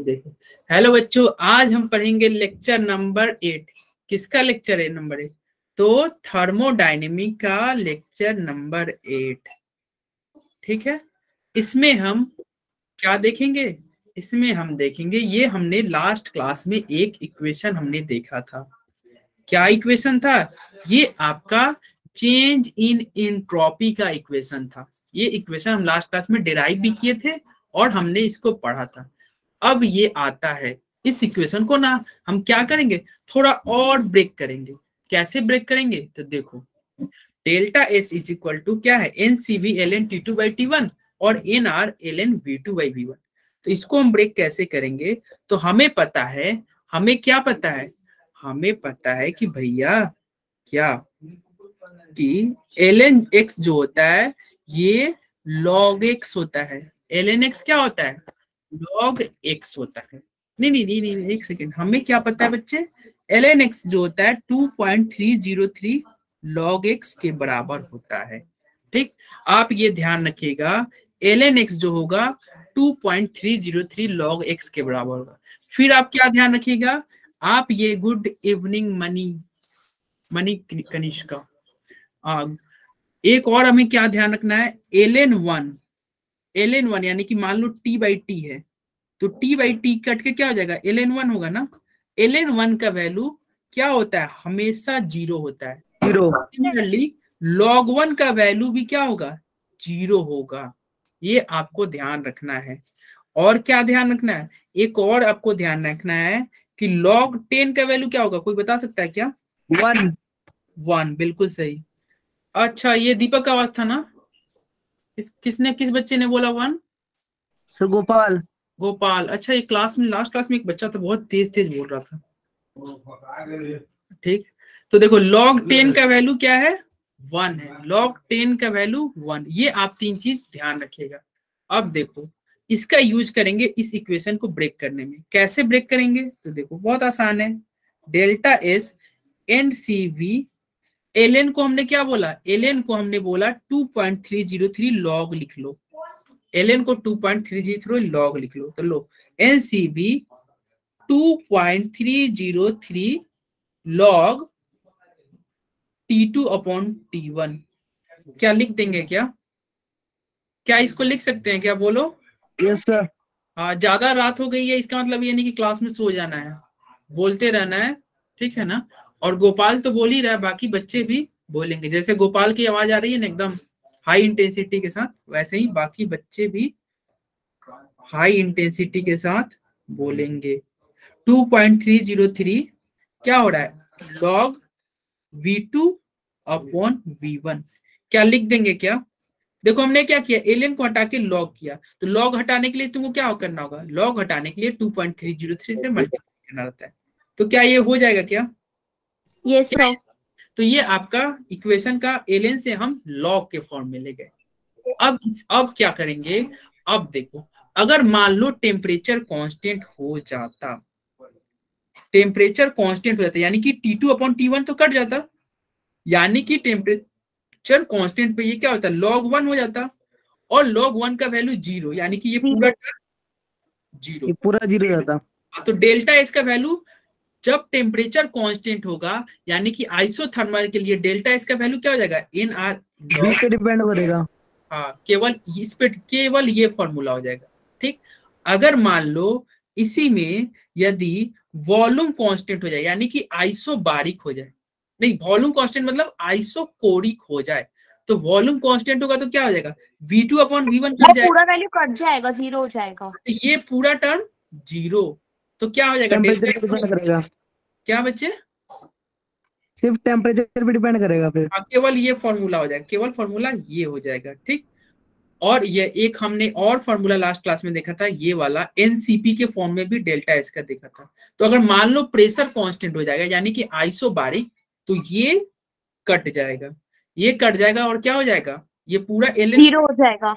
देखो। हेलो बच्चों, आज हम पढ़ेंगे लेक्चर नंबर एट। किसका लेक्चर है नंबर एट? तो थर्मोडाइनेमिक का लेक्चर नंबर एट। ठीक है? इसमें हम क्या देखेंगे? इसमें हम देखेंगे, ये हमने लास्ट क्लास में एक इक्वेशन हमने देखा था। क्या इक्वेशन था? ये आपका चेंज इन इंट्रोपी का इक्वेशन था। ये इक्वेशन हम लास्ट क्लास में डिराइव भी किए थे और हमने इसको पढ़ा था। अब ये आता है। इस इक्वेशन को ना हम क्या करेंगे? थोड़ा और ब्रेक करेंगे। कैसे ब्रेक करेंगे? तो देखो। Delta S is equal to क्या है? N C V, L N T two by T one और N R, L N V two by V one. तो इसको हम ब्रेक कैसे करेंगे? तो हमें पता है, हमें क्या पता है? हमें पता है कि भैया, क्या? कि एल एन एक्स जो होता है, ये लॉग एक्स होता है। एल एन एक्स क्या होता है? लॉग एक्स होता है। नहीं नहीं नहीं नहीं, एक सेकेंड हमें क्या पता है बच्चे? एल एन एक्स जो होता है two point three zero three log X के बराबर होता है। ठीक? आप ये ध्यान रखिएगा एल एन एक्स जो होगा two point three zero three log X के बराबर होगा। फिर आप क्या ध्यान रखिएगा? आप ये गुड इवनिंग मनी मनी कनिष्का। एक और हमें क्या ध्यान रखना है? L N one L N one यानी कि मान लो टी बाई टी है तो टी बाई टी कट के क्या हो जाएगा? एल एन वन होगा ना? एल एन वन का वैल्यू क्या होता है? हमेशा ज़ीरो होता है। ज़ीरो लॉग वन का वैल्यू भी क्या होगा? ज़ीरो होगा। ये आपको ध्यान रखना है। और क्या ध्यान रखना है? एक और आपको ध्यान रखना है कि लॉग टेन का वैल्यू क्या होगा? कोई बता सकता है क्या? वन वन बिल्कुल सही। अच्छा ये दीपक का आवाज़ था ना? किस किसने किस बच्चे ने बोला वन? सर गोपाल। गोपाल। अच्छा ये क्लास में लास्ट क्लास में एक बच्चा था बहुत तेज तेज बोल रहा था। ठीक? तो देखो लॉग टेन का वैल्यू क्या है? वन है। लॉग टेन का वैल्यू वन। ये आप तीन चीज़ ध्यान रखिएगा। अब देखो इसका यूज़ करेंगे इस इक्वेशन को ब्रेक करने में। कैसे ब्रेक करेंगे? तो देखो बहुत आसान है। Delta S N C V L N को हमने क्या बोला? एलएन को हमने बोला 2.303 लॉग लिख लो। एल एन को 2.303 लॉग लिख लो। तो लो N C B two point three zero three log T two upon T one क्या लिख देंगे क्या? क्या इसको लिख सकते हैं क्या बोलो? यस सर हाँ ज़्यादा रात हो गई है इसका मतलब ये नहीं कि क्लास में सो जाना है। बोलते रहना है ठीक है ना? और गोपाल तो बोल ही रहा है, बाकी बच्चे भी बोलेंगे। जैसे गोपाल की आवाज़ आ रही है ना एकदम हाई इंटेंसिटी के साथ, वैसे ही बाकी बच्चे भी हाई इंटेंसिटी के साथ बोलेंगे। 2.303 क्या हो रहा है? लॉग v2 अपॉन v1 क्या लिख देंगे क्या? देखो, हमने क्या किया? एलियन को हटा के लॉग किया। तो लॉग हटाने के लिए तुमको क्या करना होगा? लॉग हटाने के लिए 2.303 से मल्टीप्लाई करना रहता है। तो क्या ये हो जाएगा क्या? यस सर तो ये आपका इक्वेशन का एलियन से हम लॉग के फॉर्म में ले गए। अब अब क्या करेंगे? अब देखो अगर मान लो टेम्परेचर कांस्टेंट हो जाता टेम्परेचर कांस्टेंट हो जाता यानी कि T two upon T one तो कट जाता यानी कि टेम्परेचर कांस्टेंट पे ये क्या होता लॉग वन हो जाता और लॉग वन का वैल्यू ज़ीरो यानी कि ये पूरा ज़ीरो पूरा ज़ीरो जाता। तो डेल्टा इसका वैल्यू जब टेम्परेचर कांस्टेंट होगा यानी कि आइसोथर्मल के लिए डेल्टा इसका वैल्यू क्या हो जाएगा? एन आर पे डिपेंड करेगा। हाँ केवल इस पे केवल ये फॉर्मूला हो जाएगा ठीक? अगर मान लो इसी में यदि वॉल्यूम कांस्टेंट हो जाए यानी कि आइसो बारिक हो जाए नहीं वॉल्यूम कांस्टेंट मतलब आइसो कोरिक हो जाए तो वॉल्यूम कांस्टेंट होगा तो क्या हो जाएगा? V2 to upon V one वो पूरा वैल्यू कट जाएगा ज़ीरो हो जाएगा। तो ये पूरा टर्म ज़ीरो तो क्या हो जाएगा? टेम्परेचर डिपेंड करेगा। क्या बच्चे? सिर्फ़ टेम्परेचर पे डिपेंड करेगा फिर। हाँ केवल ये फॉर्मूला हो जाएगा। केवल फॉर्मूला ये हो जाएगा ठीक? और ये एक हमने और फॉर्मूला लास्ट क्लास में देखा था ये वाला एनसीपी के फॉर्म में भी डेल्टा एस का देखा था। तो अगर मान लो प्रेशर कांस्टेंट हो जाएगा यानी कि आइसो बारिक तो ये कट जाएगा। ये कट जाएगा और क्या हो जाएगा? ये पूरा एल ज़ीरो हो जाएगा।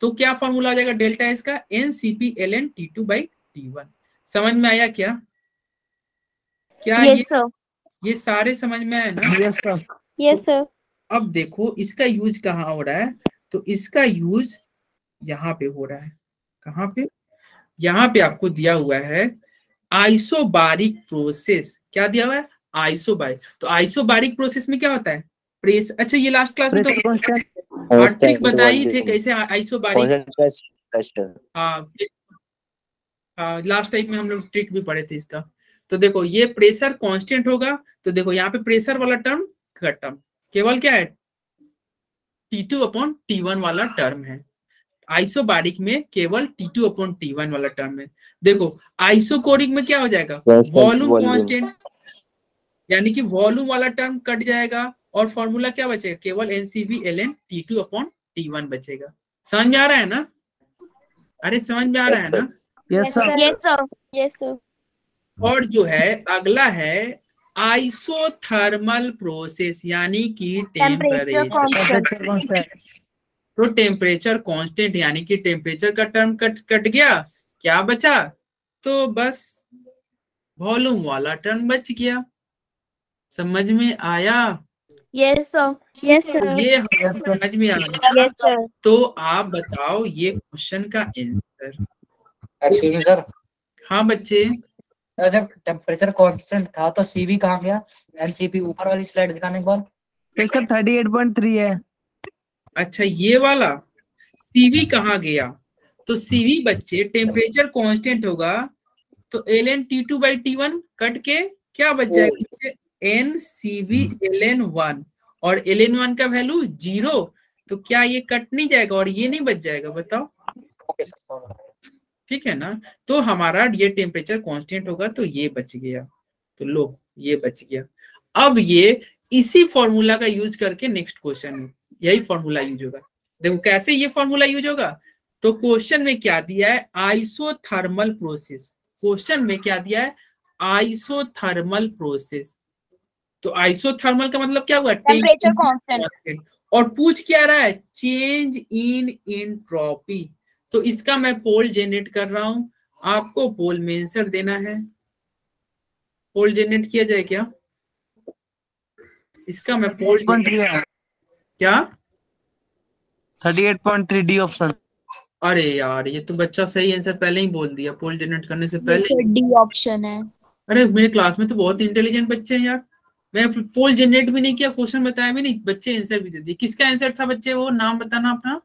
तो क्या फॉर्मूला हो जाएगा डेल्टा एस का? N C P L N T two by T one समझ में आया क्या? क्या yes, ये सर ये सारे समझ में आया ना? यस सर यस सर अब देखो इसका यूज़ कहाँ हो रहा है? तो इसका यूज़ यहाँ पे हो रहा है। कहाँ पे? यहाँ पे आपको दिया हुआ है आइसोबारिक प्रोसेस क्या दिया हुआ है? आइसोबारिक तो आइसोबारिक प्रोसेस में क्या होता है? प्रेस अच्छा ये लास्ट क्लास में तो प्रेशर हाँ, ट्रिक बताई थे कैसे आइसोबारिक हाँ लास्ट टाइम में हम लोग ट्रिक भी पढ़े थे इसका। तो देखो ये प्रेशर कांस्टेंट होगा तो देखो यहाँ पे प्रेशर वाला टर्म टर्म केवल क्या है? T two upon T one वाला टर्म है। आइसोबारिक में केवल T two upon T one वाला टर्म है। देखो आइसोकोरिक में क्या हो जाएगा? वॉल्यूम. कांस्टेंट यानी कि वॉल्यूम वाला टर्म कट जाएगा और फॉर्मूला क्या बचेगा? केवल NCV L N T two upon T one बचेगा। समझ में आ रहा है ना? अरे समझ में आ रहा है ना? Yes sir Yes. और जो है अगला है आइसोथर्मल प्रोसेस यानी कि टेम्परेचर तो टेम्परेचर कांस्टेंट यानी कि टेम्परेचर का टर्म कट कट गया। क्या बचा? तो बस वॉल्यूम वाला टर्म बच गया। समझ में आया? Sir. Yes, sir. ये समझ में आ गया Yes, तो आप बताओ ये क्वेश्चन का आंसर एक्सक्यूज मी सर हाँ बच्चे। जब टेम्परेचर कांस्टेंट था तो सीवी कहाँ गया? एनसीपी ऊपर वाली स्लाइड दिखाने के बाद। सर 38.3 है। अच्छा ये वाला सीवी कहाँ गया? तो सीवी बच्चे टेम्परेचर कांस्टेंट होगा तो L N T two by T one cut के क्या बच जाएगा? N C V L N one और एल एन वन का वैल्यू ज़ीरो तो क्या ये कट नहीं जाएगा और ये नहीं बच जाएगा? बताओ। ओके सर ठीक है ना? तो हमारा ये टेम्परेचर कांस्टेंट होगा तो ये बच गया। तो लो ये बच गया। अब ये इसी फॉर्मूला का यूज़ करके नेक्स्ट क्वेश्चन में यही फॉर्मूला यूज़ होगा। देखो कैसे ये फॉर्मूला यूज़ होगा? तो क्वेश्चन में क्या दिया है? आइसोथर्मल प्रोसेस क्वेश्चन में क्या दिया है? आइसोथर्मल प्रोसेस तो आइसोथर्मल का मतलब क्या हुआ? Temperature constant. और पूछ क्या रहा है? चेंज इन इंट्रोपी तो इसका मैं पोल जनरेट कर रहा हूँ। आपको पोल में आंसर देना है। पोल जनरेट किया जाए क्या? इसका मैं पोल 38.3 है। क्या? 38.3 डी ऑप्शन। अरे यार ये तो बच्चा सही आंसर पहले ही बोल दिया। पोल जनरेट करने से पहले डी ऑप्शन है। अरे मेरे क्लास में तो बहुत इंटेलिजेंट बच्चे हैं यार। मैं पोल जनरेट भी नहीं किया क्वेश्चन बताया भी नहीं बच्चे आंसर भी दे दिए। किसका आंसर था बच्चे वो? नाम बताना अपना।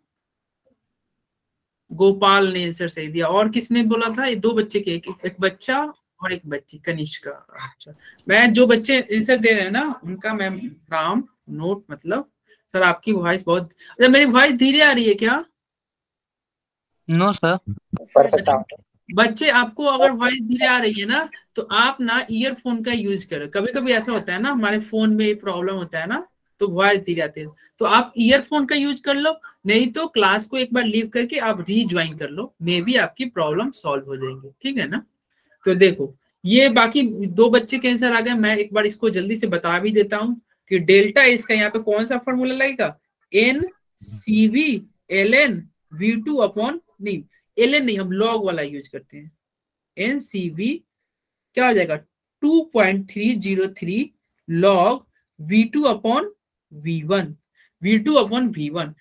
गोपाल ने आंसर सही दिया। और किसने बोला था? ये दो बच्चे के एक, एक बच्चा और एक बच्ची कनिष्का। अच्छा। मैं जो बच्चे आंसर दे रहे हैं ना उनका मैं नाम नोट मतलब सर आपकी वॉइस बहुत अच्छा मेरी वॉइस धीरे आ रही है क्या? नो सर परफेक्ट बच्चे आपको अगर वॉइस धीरे आ रही है ना तो आप ना ईयरफोन का यूज़ करो। कभी कभी ऐसा होता है ना हमारे फ़ोन में प्रॉब्लम होता है ना तो धीरे आती है। तो आप ईयरफोन का यूज़ कर लो, नहीं तो क्लास को एक बार लीव करके आप रीज्वाइन कर लो मे भी आपकी प्रॉब्लम सॉल्व हो जाएँगे। ठीक है ना? तो देखो, ये बाकी दो बच्चे के आंसर आ गए। मैं एक बार इसको जल्दी से बता भी देता हूँ कि डेल्टा इसका यहाँ पे कौन सा फॉर्मूला लगेगा? N C V L N V two upon नहीं एल एन नहीं, हम लॉग वाला यूज़ करते हैं। एन सी वी क्या हो जाएगा? Two point three zero three log V two upon V one V two upon V one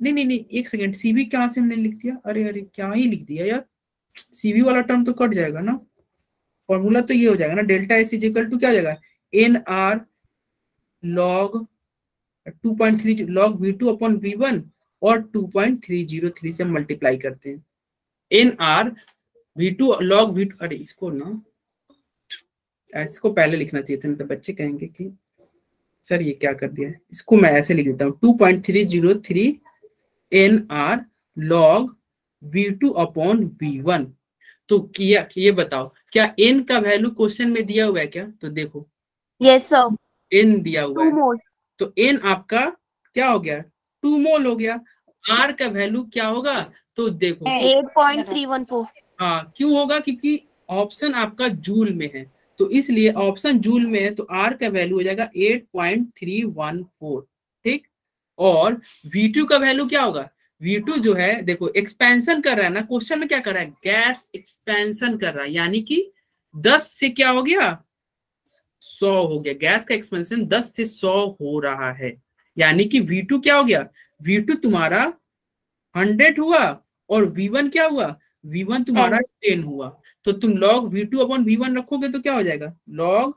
नहीं नहीं नहीं, एक सेकेंड सीवी कहाँ से हमने लिख दिया? अरे अरे, क्या ही लिख दिया यार। सीवी वाला टर्म तो कट जाएगा ना। फॉर्मूला तो ये हो जाएगा ना डेल्टा एस इजिकल टू क्या जाएगा? N R log two point three log V two upon V one और two point three zero three से मल्टीप्लाई करते हैं। N R V two log V two अरे, इसको ना, इसको पहले लिखना चाहिए था तो बच्चे कहेंगे कि सर ये क्या कर दिया है? इसको मैं ऐसे लिख देता हूँ। Two point three zero three N R log V two upon V one तो किया ये बताओ क्या एन का वैल्यू क्वेश्चन में दिया हुआ है क्या? तो देखो। यस सर एन दिया हुआ है। मोल तो एन आपका क्या हो गया? टू मोल हो गया। आर का वैल्यू क्या होगा? तो देखो। Eight point three one four हाँ क्यों होगा? क्योंकि ऑप्शन आपका जूल में है। तो इसलिए ऑप्शन जूल में है तो आर का वैल्यू हो जाएगा 8.314 ठीक? और V2 का वैल्यू क्या होगा? V2 जो है देखो एक्सपेंशन कर रहा है ना क्वेश्चन में क्या कर रहा है? गैस एक्सपेंशन कर रहा है यानी कि 10 से क्या हो गया? 100 हो गया। गैस का एक्सपेंशन 10 से 100 हो रहा है। यानी कि V2 क्या हो गया? V2 तुम्हारा 100 हुआ और V1 क्या हुआ? वी वन तुम्हारा टेन हुआ। तो तुम log V two upon V रखोगे तो क्या हो जाएगा? Log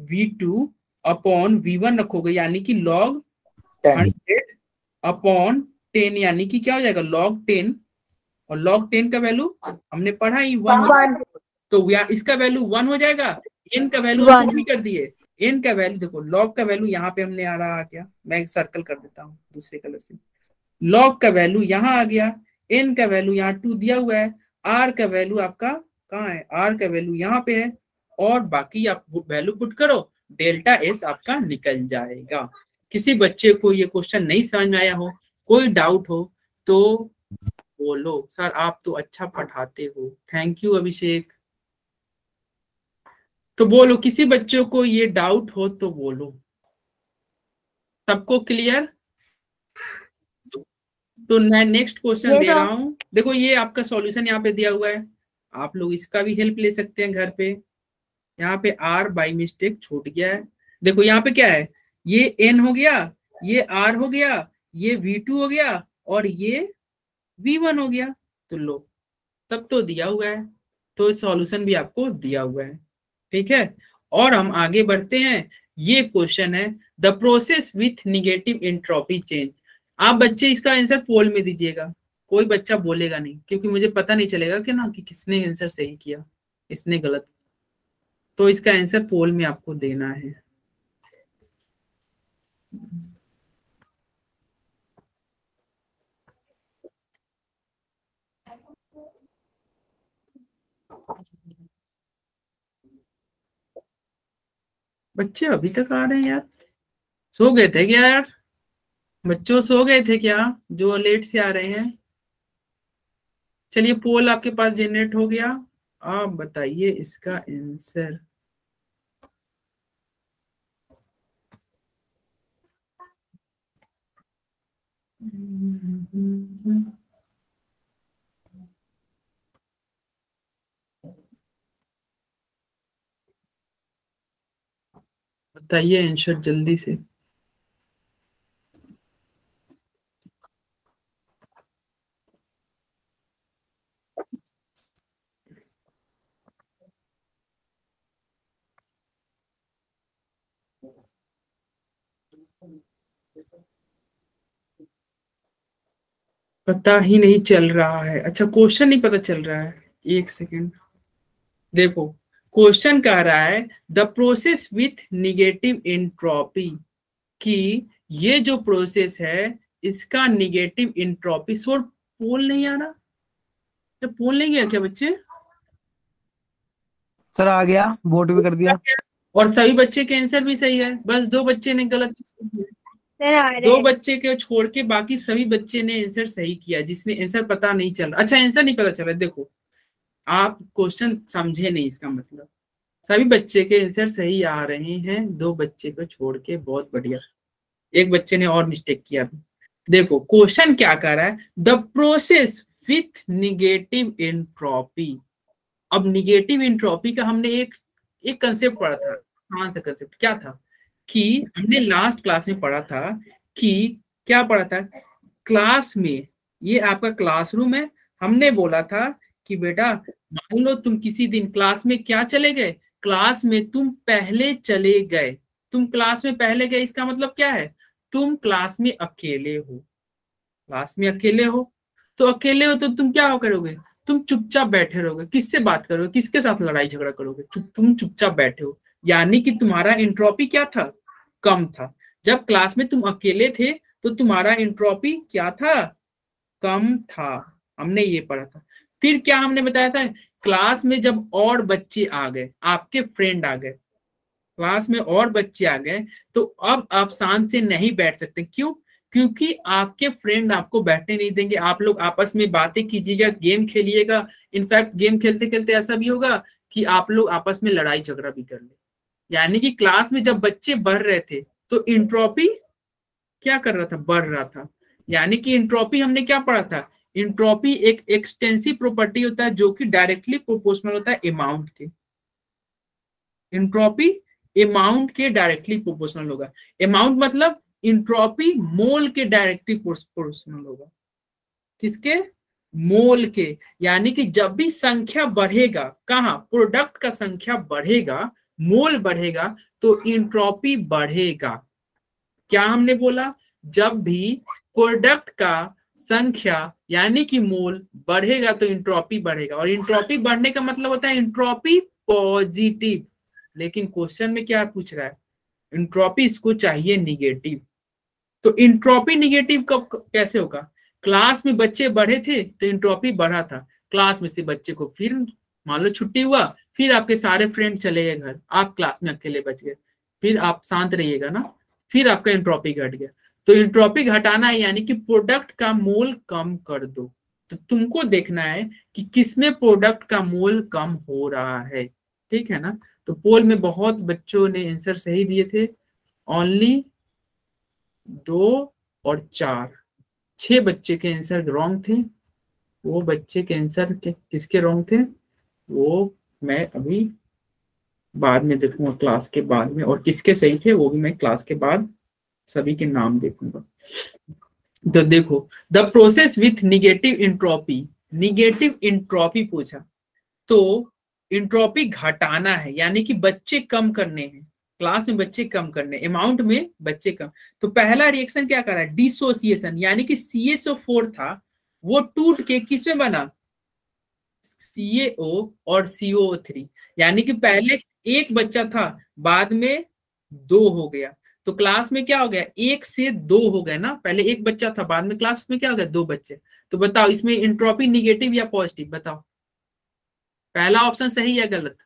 V two upon V रखोगे यानी कि log ten hundred upon ten यानी कि क्या हो जाएगा? लॉग टेन और लॉग टेन का वैल्यू हमने पढ़ा ही वन तो इसका वैल्यू वन हो जाएगा? एन का वैल्यू. भी कर दिए। एन का वैल्यू देखो लॉग का वैल्यू यहाँ पे हमने आ रहा आ गया। मैं एक सर्कल कर देता हूँ दूसरे कलर से। लॉग का वैल्यू यहाँ आ गया एन का वैल्यू यहाँ टू दिया हुआ है। आर का वैल्यू आपका कहाँ है? आर का वैल्यू यहाँ पे है और बाकी आप वैल्यू पुट करो डेल्टा एस आपका निकल जाएगा। किसी बच्चे को ये क्वेश्चन नहीं समझ में आया हो, कोई डाउट हो तो बोलो। सर आप तो अच्छा पढ़ाते हो। Thank you Abhishek. तो बोलो, किसी बच्चों को ये डाउट हो तो बोलो। सबको क्लियर तो मैं नेक्स्ट क्वेश्चन दे रहा हूँ। देखो ये आपका सॉल्यूशन यहाँ पे दिया हुआ है। आप लोग इसका भी हेल्प ले सकते हैं घर पे। यहाँ पे आर बाई मिस्टेक छूट गया है। देखो यहाँ पे क्या है? ये एन हो गया ये आर हो गया ये वी टू हो गया और ये वी वन हो गया। तो लो तब तो दिया हुआ है। तो सॉल्यूशन भी आपको दिया हुआ है। ठीक है? और हम आगे बढ़ते हैं। ये क्वेश्चन है the process with negative entropy change आप बच्चे इसका आंसर पोल में दीजिएगा। कोई बच्चा बोलेगा नहीं, क्योंकि मुझे पता नहीं चलेगा कि ना, कि किसने आंसर सही किया, किसने गलत। तो इसका आंसर पोल में आपको देना है। बच्चे अभी तक आ रहे हैं यार। सो गए थे क्या यार? बच्चों सो गए थे क्या? जो लेट से आ रहे हैं। चलिए, पोल आपके पास जनरेट हो गया। आप बताइए इसका आंसर बताइए आंसर जल्दी से। पता ही नहीं चल रहा है। अच्छा क्वेश्चन नहीं पता चल रहा है। एक सेकेंड देखो क्वेश्चन कह रहा है the process with negative entropy कि ये जो प्रोसेस है इसका निगेटिव इंट्रोपी सोर पोल नहीं आ रहा? क्या पोल नहीं गया क्या बच्चे? सर आ गया वोट भी कर दिया। और सभी बच्चे के आंसर भी सही है। बस दो बच्चे ने गलत किया। दो बच्चे के छोड़ के बाकी सभी बच्चे ने आंसर सही किया जिसने आंसर पता नहीं चल रहा। अच्छा आंसर नहीं पता चल रहा देखो आप क्वेश्चन समझे नहीं इसका मतलब। सभी बच्चे के आंसर सही आ रहे हैं दो बच्चे को छोड़ के बहुत बढ़िया। एक बच्चे ने और मिस्टेक किया अभी। देखो क्वेश्चन क्या कर रहा है? The process with negative entropy अब निगेटिव इंट्रोपी का हमने एक एक कंसेप्ट पढ़ा था कौन सा कंसेप्ट क्या था? कि हमने लास्ट क्लास में पढ़ा था कि क्या पढ़ा था? क्लास में, ये आपका क्लासरूम है। हमने बोला था कि बेटा, मान लो तुम किसी दिन क्लास में क्या चले गए? क्लास में तुम पहले चले गए। तुम क्लास में पहले गए, इसका मतलब क्या है? तुम क्लास में अकेले हो। क्लास में अकेले हो। तो अकेले हो तो तुम क्या करोगे? तुम चुपचाप बैठे रहोगे। किससे बात करोगे? किसके साथ लड़ाई झगड़ा करोगे? चुप, तुम चुपचाप बैठे हो। यानी कि तुम्हारा इंट्रोपी क्या था? कम था। जब क्लास में तुम अकेले थे तो तुम्हारा इंट्रोपी क्या था? कम था। हमने ये पढ़ा था। फिर क्या हमने बताया था? क्लास में जब और बच्चे आ गए, आपके फ्रेंड आ गए क्लास में और बच्चे आ गए तो अब आप शांत से नहीं बैठ सकते। क्यों? क्योंकि आपके फ्रेंड आपको बैठने नहीं देंगे। आप लोग आपस में बातें कीजिएगा गेम खेलिएगा। इनफैक्ट गेम खेलते खेलते ऐसा भी होगा कि आप लोग आपस में लड़ाई झगड़ा भी कर ले। यानी कि क्लास में जब बच्चे बढ़ रहे थे तो इंट्रोपी क्या कर रहा था? बढ़ रहा था। यानी कि इंट्रोपी हमने क्या पढ़ा था? इंट्रोपी एक एक्सटेंसिव प्रॉपर्टी होता है, जो कि डायरेक्टली प्रोपोर्शनल होता है अमाउंट के। इंट्रोपी अमाउंट के डायरेक्टली प्रोपोर्शनल होगा। अमाउंट मतलब इंट्रोपी मोल के डायरेक्टली प्रोपोर्शनल होगा। किसके? मोल के। यानी कि जब भी संख्या बढ़ेगा, कहा? प्रोडक्ट का संख्या बढ़ेगा मोल बढ़ेगा तो इंट्रोपी बढ़ेगा। क्या हमने बोला? जब भी प्रोडक्ट का संख्या यानी कि मोल बढ़ेगा तो इंट्रोपी बढ़ेगा और इंट्रोपी बढ़ने का मतलब होता है इंट्रोपी पॉजिटिव लेकिन क्वेश्चन में क्या पूछ रहा है? इंट्रोपी इसको चाहिए निगेटिव तो इंट्रोपी निगेटिव कब कैसे होगा? क्लास में बच्चे बढ़े थे तो इंट्रोपी बढ़ा था। क्लास में से बच्चे को फिर मान लो छुट्टी हुआ फिर आपके सारे फ्रेंड चले गए घर। आप क्लास में अकेले बच गए। फिर आप शांत रहिएगा ना। फिर आपका इंट्रॉपी घट गया। तो इंट्रॉपी घटाना है यानी कि प्रोडक्ट का मोल कम कर दो। तो तुमको देखना है कि किसमें प्रोडक्ट का मोल कम हो रहा है। ठीक है ना? तो पोल में बहुत बच्चों ने आंसर सही दिए थे। ओनली दो और चार। छह बच्चे के आंसर रॉन्ग थे। वो बच्चे के आंसर किसके रॉन्ग थे? वो मैं अभी बाद में देखूँगा क्लास के बाद में, और किसके सही थे, वो भी मैं क्लास के बाद सभी के नाम देखूँगा। तो देखो the process with negative entropy negative entropy पूछा। तो इंट्रोपी घटाना है, यानी कि बच्चे कम करने हैं क्लास में बच्चे कम करने अमाउंट में बच्चे कम। तो पहला रिएक्शन क्या कर? रहा है डिसोसिएशन यानी कि सी एस ओ फोर था, वो टूट के किसमें बना? सी ओ और सीओ थ्री यानी कि पहले एक बच्चा था बाद में दो हो गया। तो क्लास में क्या हो गया? एक से दो हो गए ना? पहले एक बच्चा था बाद में क्लास में क्या हो गया? दो बच्चे। तो बताओ इसमें इंट्रोपी निगेटिव या पॉजिटिव बताओ। पहला ऑप्शन सही है गलत?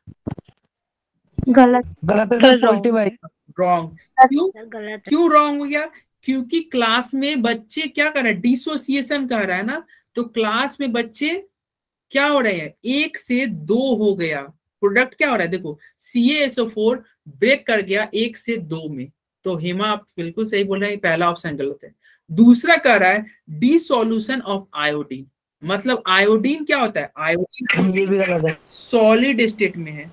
गलत। गलत रॉन्ग क्यों? गलत क्यों रॉन्ग हो गया? क्योंकि क्लास में बच्चे क्या कर रहे हैं? डिसोसिएशन कर रहा है ना? तो क्लास में बच्चे क्या हो रहे हैं? एक से दो हो गया। प्रोडक्ट क्या हो रहा है? देखो सी एसओ फोर ब्रेक कर गया एक से दो में। तो हेमा आप बिल्कुल सही बोल रहे हैं पहला ऑप्शन गलत है। दूसरा कह रहा है डिसोल्यूशन ऑफ़ आयोडीन मतलब आयोडीन क्या होता है? आयोडीन सॉलिड स्टेट में है।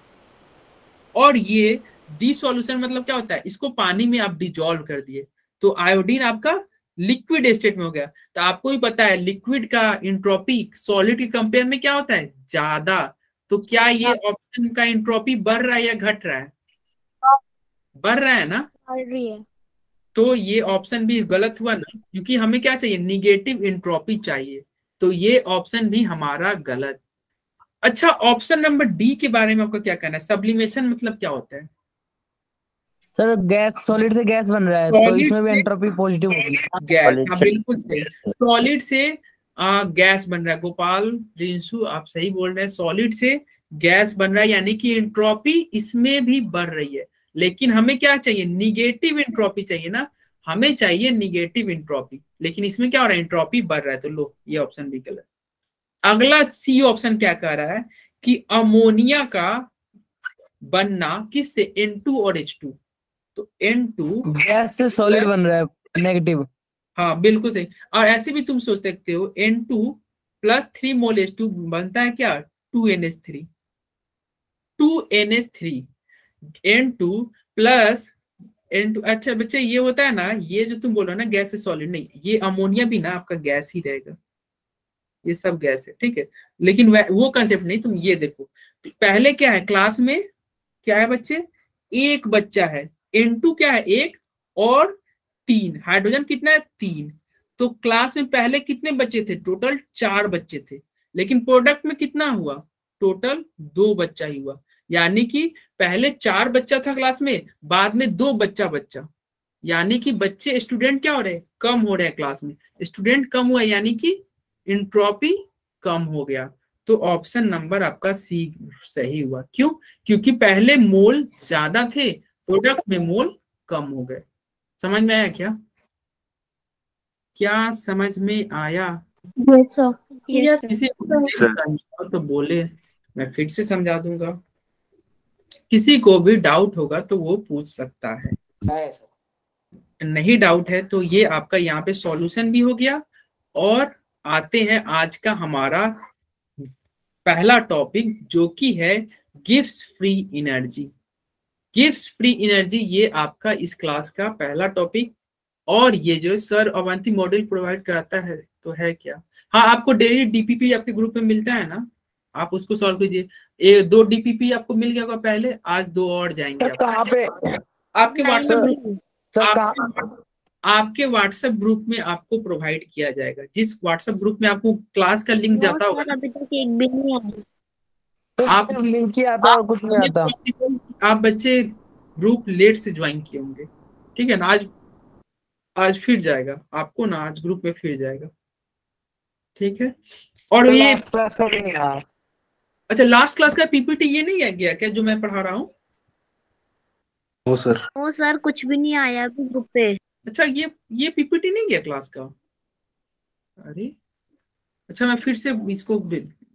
और ये डिसोल्यूशन मतलब क्या होता है? इसको पानी में आप डिजोल्व कर दिए। तो आयोडीन आपका लिक्विड स्टेट में हो गया। तो आपको ही पता है लिक्विड का इंट्रोपी सॉलिड के कंपेयर में क्या होता है? ज़्यादा। तो क्या ये ऑप्शन का इंट्रोपी बढ़ रहा है या घट रहा है? बढ़ रहा है ना? बढ़ रही है। तो ये ऑप्शन भी गलत हुआ ना क्योंकि हमें क्या चाहिए? निगेटिव इंट्रोपी चाहिए। तो ये ऑप्शन भी हमारा गलत। अच्छा ऑप्शन नंबर डी के बारे में आपको क्या कहना है? सब्लिमेशन मतलब क्या होता है? सर गैस सॉलिड से गैस बन रहा है तो इसमें भी एंट्रोपी पॉजिटिव होगी गैस हाँ बिल्कुल सही। सॉलिड से आ, गैस बन रहा है। गोपाल रिंसू आप सही बोल रहे हैं। सॉलिड से गैस बन रहा है यानी कि एंट्रोपी इसमें भी बढ़ रही है। लेकिन हमें क्या चाहिए? निगेटिव एंट्रोपी चाहिए ना? हमें चाहिए निगेटिव एंट्रोपी लेकिन इसमें क्या हो रहा है? एंट्रोपी बढ़ रहा है। तो लो ये ऑप्शन भी गलत। अगला सी ऑप्शन क्या कह रहा है? कि अमोनिया का बनना किससे? N2 और H2 तो एन टू गैस से सॉलिड बन रहा है नेगेटिव हाँ बिल्कुल सही। और ऐसे भी तुम सोच सकते हो N two plus three mole S two बनता है क्या? Two N S three two N S three N two plus N two अच्छा बच्चे ये होता है ना ये जो तुम बोल रहे हो ना गैस से सॉलिड नहीं ये अमोनिया भी ना आपका गैस ही रहेगा। ये सब गैस है ठीक है? लेकिन वो कंसेप्ट नहीं तुम ये देखो। पहले क्या है क्लास में क्या है बच्चे? एक बच्चा है एन टू क्या है? एक और तीन। हाइड्रोजन कितना है? तीन। तो क्लास में पहले कितने बच्चे थे? टोटल चार बच्चे थे। लेकिन प्रोडक्ट में कितना हुआ? टोटल दो बच्चा ही हुआ। यानी कि पहले चार बच्चा था क्लास में, बाद में दो बच्चा बच्चा। यानी कि बच्चे स्टूडेंट क्या हो रहे हैं? कम हो रहे हैं क्लास में। स्टूडेंट कम हुआ, यानी कि इंट्रॉपी कम हो गया। तो ऑप्शन नंबर आपका सी सही हुआ। क्यों? क्योंकि पहले मोल ज़्यादा थे प्रोडक्ट में मोल कम हो गए। समझ में आया क्या? क्या समझ में आया? यस सर यस किसी को तो बोले मैं फिर से समझा दूँगा। किसी को भी डाउट होगा तो वो पूछ सकता है। सर नहीं डाउट है तो ये आपका यहाँ पे सॉल्यूशन भी हो गया और आते हैं आज का हमारा पहला टॉपिक जो कि है gift free energy gifts free energy ये आपका इस क्लास का पहला टॉपिक और ये जो सर अवंती मॉडल प्रोवाइड कराता है तो है क्या? हाँ आपको डेली डीपीपी आपके ग्रुप में मिलता है ना? आप उसको सॉल्व कीजिए। ए दो डीपीपी आपको मिल गया होगा पहले आज दो और जाएँगे आप। कहाँ पे? आपके व्हाट्सएप ग्रुप आपके आपके व्हाट्सएप ग्रुप में आपको प्रोवाइड किया जाएगा। जिस व्हाट्सएप ग्रुप में आपको क्लास का लिंक जाता होगा अभी तक एक भी नहीं आया। आप- आप लिंक ही आता और कुछ नहीं आता। आप बच्चे ग्रुप लेट से ज्वाइन किए होंगे ठीक है ना? आज आज फिर जाएगा। आपको ना आज ग्रुप में फिर जाएगा। ठीक है? और तो ये class का भी नहीं आया। अच्छा लास्ट क्लास का पीपीटी ये नहीं आ गया क्या जो मैं पढ़ा रहा हूँ? No sir. वो सर कुछ भी नहीं आया अभी ग्रुप पे। अच्छा ये ये पीपीटी नहीं गया क्लास का? अरे। अच्छा मैं फिर से इसको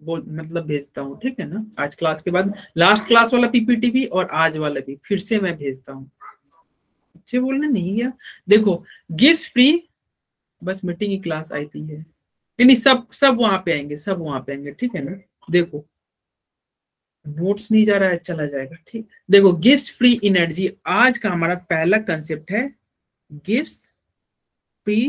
बोल मतलब भेजता हूँ, ठीक है ना? आज क्लास के बाद लास्ट क्लास वाला पीपीटी भी और आज वाला भी, फिर से मैं भेजता हूँ। अच्छे बोलने नहीं गया देखो गिफ्ट फ्री बस मीटिंग की क्लास थी है। नहीं सब सब वहाँ पे आएँगे, सब वहाँ पे आएँगे, ठीक है ना? देखो। नोट्स नहीं जा रहा है, चला जाएगा, ठीक। देखो गिफ्ट फ्री एनर्जी आज का हमारा पहला कंसेप्ट है गिफ्ट फ्री